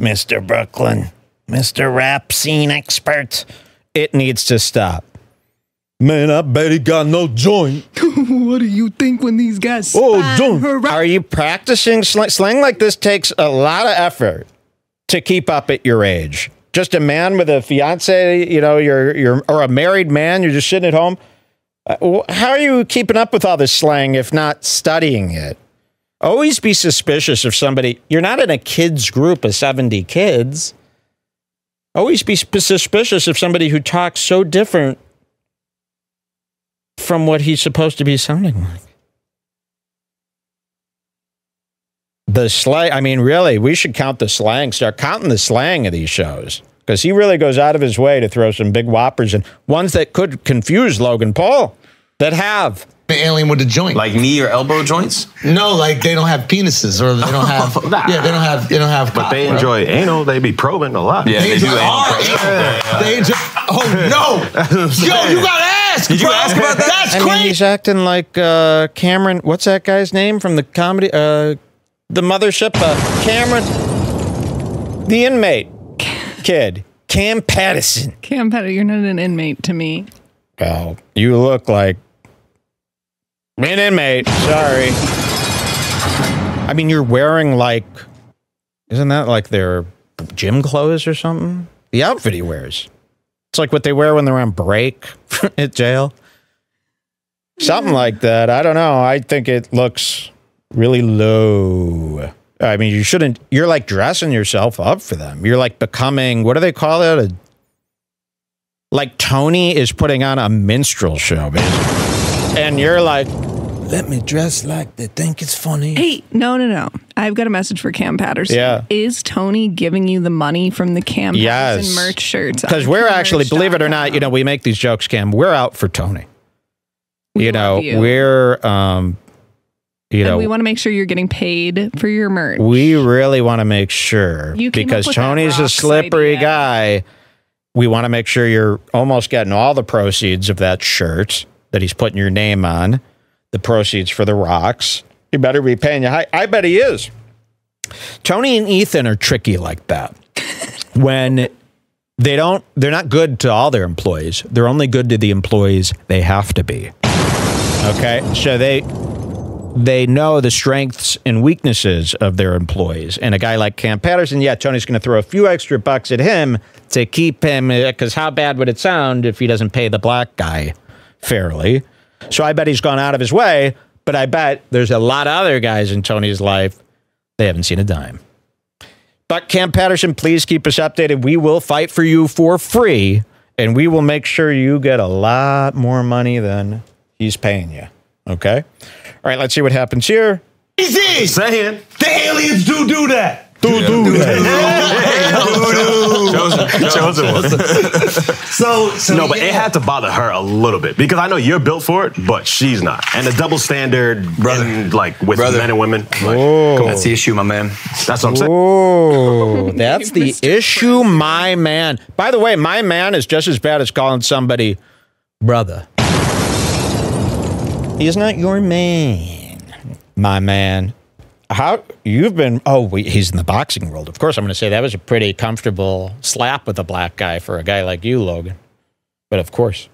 Mr. Brooklyn, Mr. Rap scene expert. It needs to stop. Man, I bet he got no joint. what do you think when these guys? Oh, spy joint. her out? Are you practicing slang? Slang like this takes a lot of effort to keep up at your age. Just a man with a fiance, you know, you're you're or a married man, you're just sitting at home. Uh, How are you keeping up with all this slang if not studying it? Always be suspicious of somebody. You're not in a kids group of 70 kids. Always be suspicious of somebody who talks so different from what he's supposed to be sounding like. The slang, I mean, really, we should count the slang, start counting the slang of these shows. Because he really goes out of his way to throw some big whoppers and ones that could confuse Logan Paul that have. An alien with a joint. Like knee or elbow joints? no, like they don't have penises or they don't have. yeah, they don't have. They don't have. But they enjoy anal. They be probing a lot. Yeah, They they, enjoy do. anal our probes. anal. They enjoy. Oh no! Yo, you gotta ask. Did you bro. ask about that? That's I mean, he's acting like uh, Cameron. What's that guy's name from the comedy? Uh, the mothership? Uh, Cameron. The inmate kid. Cam Patterson. Cam Petty, you're not an inmate to me. Well, you look like an inmate. Sorry. I mean, you're wearing like, isn't that like their gym clothes or something? The outfit he wears. It's like what they wear when they're on break at jail. Something like that. I don't know. I think it looks really low. I mean, you shouldn't. You're like dressing yourself up for them. You're like becoming. What do they call it? A, like Tony is putting on a minstrel show, basically. and you're like, let me dress like they think it's funny. Hey, no, no, no. I've got a message for Cam Patterson. Yeah. Is Tony giving you the money from the Cam Yes. Patterson merch shirts? Because we're actually, believe it or not, you know, we make these jokes, Cam. We're out for Tony. We you know, you. we're, um, you and we want to make sure you're getting paid for your merch. we really want to make sure You because Tony's a slippery idea. guy. We want to make sure you're almost getting all the proceeds of that shirt that he's putting your name on, the proceeds for the rocks. He better be paying you high. I bet he is. Tony and Ethan are tricky like that. when they don't, they're not good to all their employees. They're only good to the employees they have to be. Okay, so they they know the strengths and weaknesses of their employees. And a guy like Cam Patterson, yeah, Tony's going to throw a few extra bucks at him to keep him, uh, because how bad would it sound if he doesn't pay the black guy fairly? So I bet he's gone out of his way, but I bet there's a lot of other guys in Tony's life they haven't seen a dime. But Cam Patterson, please keep us updated. We will fight for you for free, and we will make sure you get a lot more money than he's paying you. Okay? All right, let's see what happens here. Easy. Saying. The aliens do do that. Do do that. Chosen one. So, so No, but yeah. it had to bother her a little bit because I know you're built for it, but she's not. And the double standard, Brother. in, like with Brother. men and women, like. That's the issue, my man. that's what I'm saying. Oh, that's the issue, my man. By the way, my man is just as bad as calling somebody brother. He's not your man, my man. How you've been? Oh, we, he's in the boxing world. Of course, I'm going to say that was a pretty comfortable slap with a black guy for a guy like you, Logan. But of course,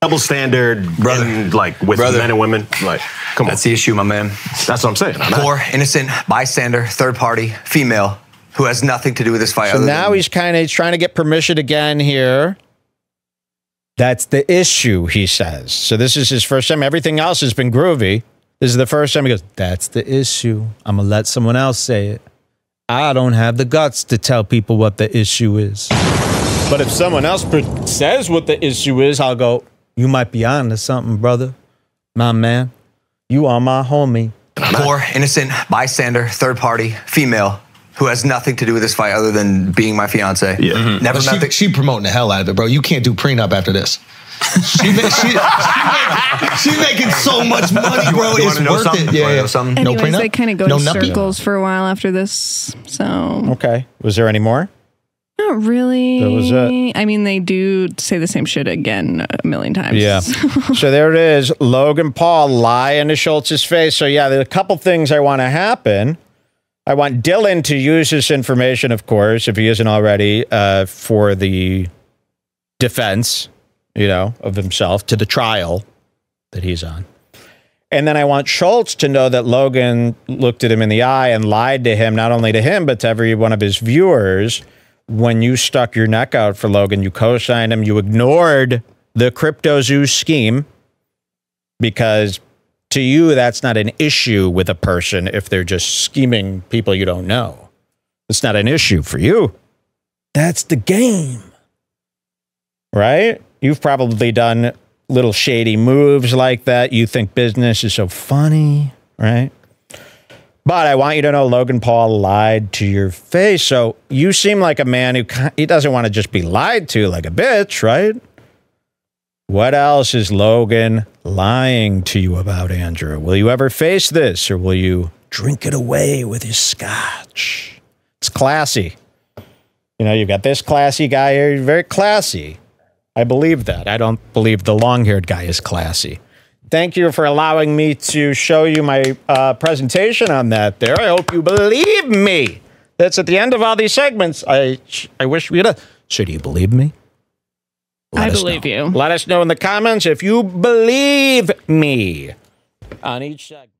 Double standard, Brother. in, like with Brother. men and women, like come on. That's the issue, my man. That's what I'm saying. I'm not- Poor, innocent, bystander, third party, female, who has nothing to do with this fight. So other now than- he's kind of trying to get permission again here. That's the issue, he says. So this is his first time. Everything else has been groovy. This is the first time he goes, That's the issue. I'm going to let someone else say it. I don't have the guts to tell people what the issue is. But if someone else says what the issue is, I'll go, You might be on to something, brother. My man. You are my homie. poor, innocent, bystander, third party, female, who has nothing to do with this fight other than being my fiance. Yeah. Mhm. Never But met she, the. she promoting the hell out of it, bro. You can't do prenup after this. She, ma- she, she, make- she making so much money, bro. You It's worth something? it. Yeah, wanna yeah. know something? No Anyways, prenup? they kind of go No in nuppy? circles for a while after this. So Okay. Was there any more? not really. That was it. I mean, they do say the same shit again a million times. Yeah. so there it is. Logan Paul lie into Schulz's face. So yeah, there's a couple things I want to happen. I want Dillon to use this information, of course, if he isn't already, uh, for the defense, you know, of himself to the trial that he's on. And then I want Schulz to know that Logan looked at him in the eye and lied to him, not only to him, but to every one of his viewers. When you stuck your neck out for Logan, you co signed him, you ignored the Crypto Zoo scheme because to you, that's not an issue with a person if they're just scheming people you don't know. It's not an issue for you. That's the game. Right? You've probably done little shady moves like that. You think business is so funny, right? But I want you to know Logan Paul lied to your face. So you seem like a man who he doesn't want to just be lied to like a bitch, right? What else is Logan lying to you about, Andrew? Will you ever face this or will you drink it away with your scotch? It's classy. You know, you've got this classy guy here, very classy. I believe that. I don't believe the long haired guy is classy. Thank you for allowing me to show you my uh, presentation on that there. I hope you believe me. That's at the end of all these segments. I, I wish we'd have. So, do you believe me? I believe know. you. Let us know in the comments if you believe me on each segment.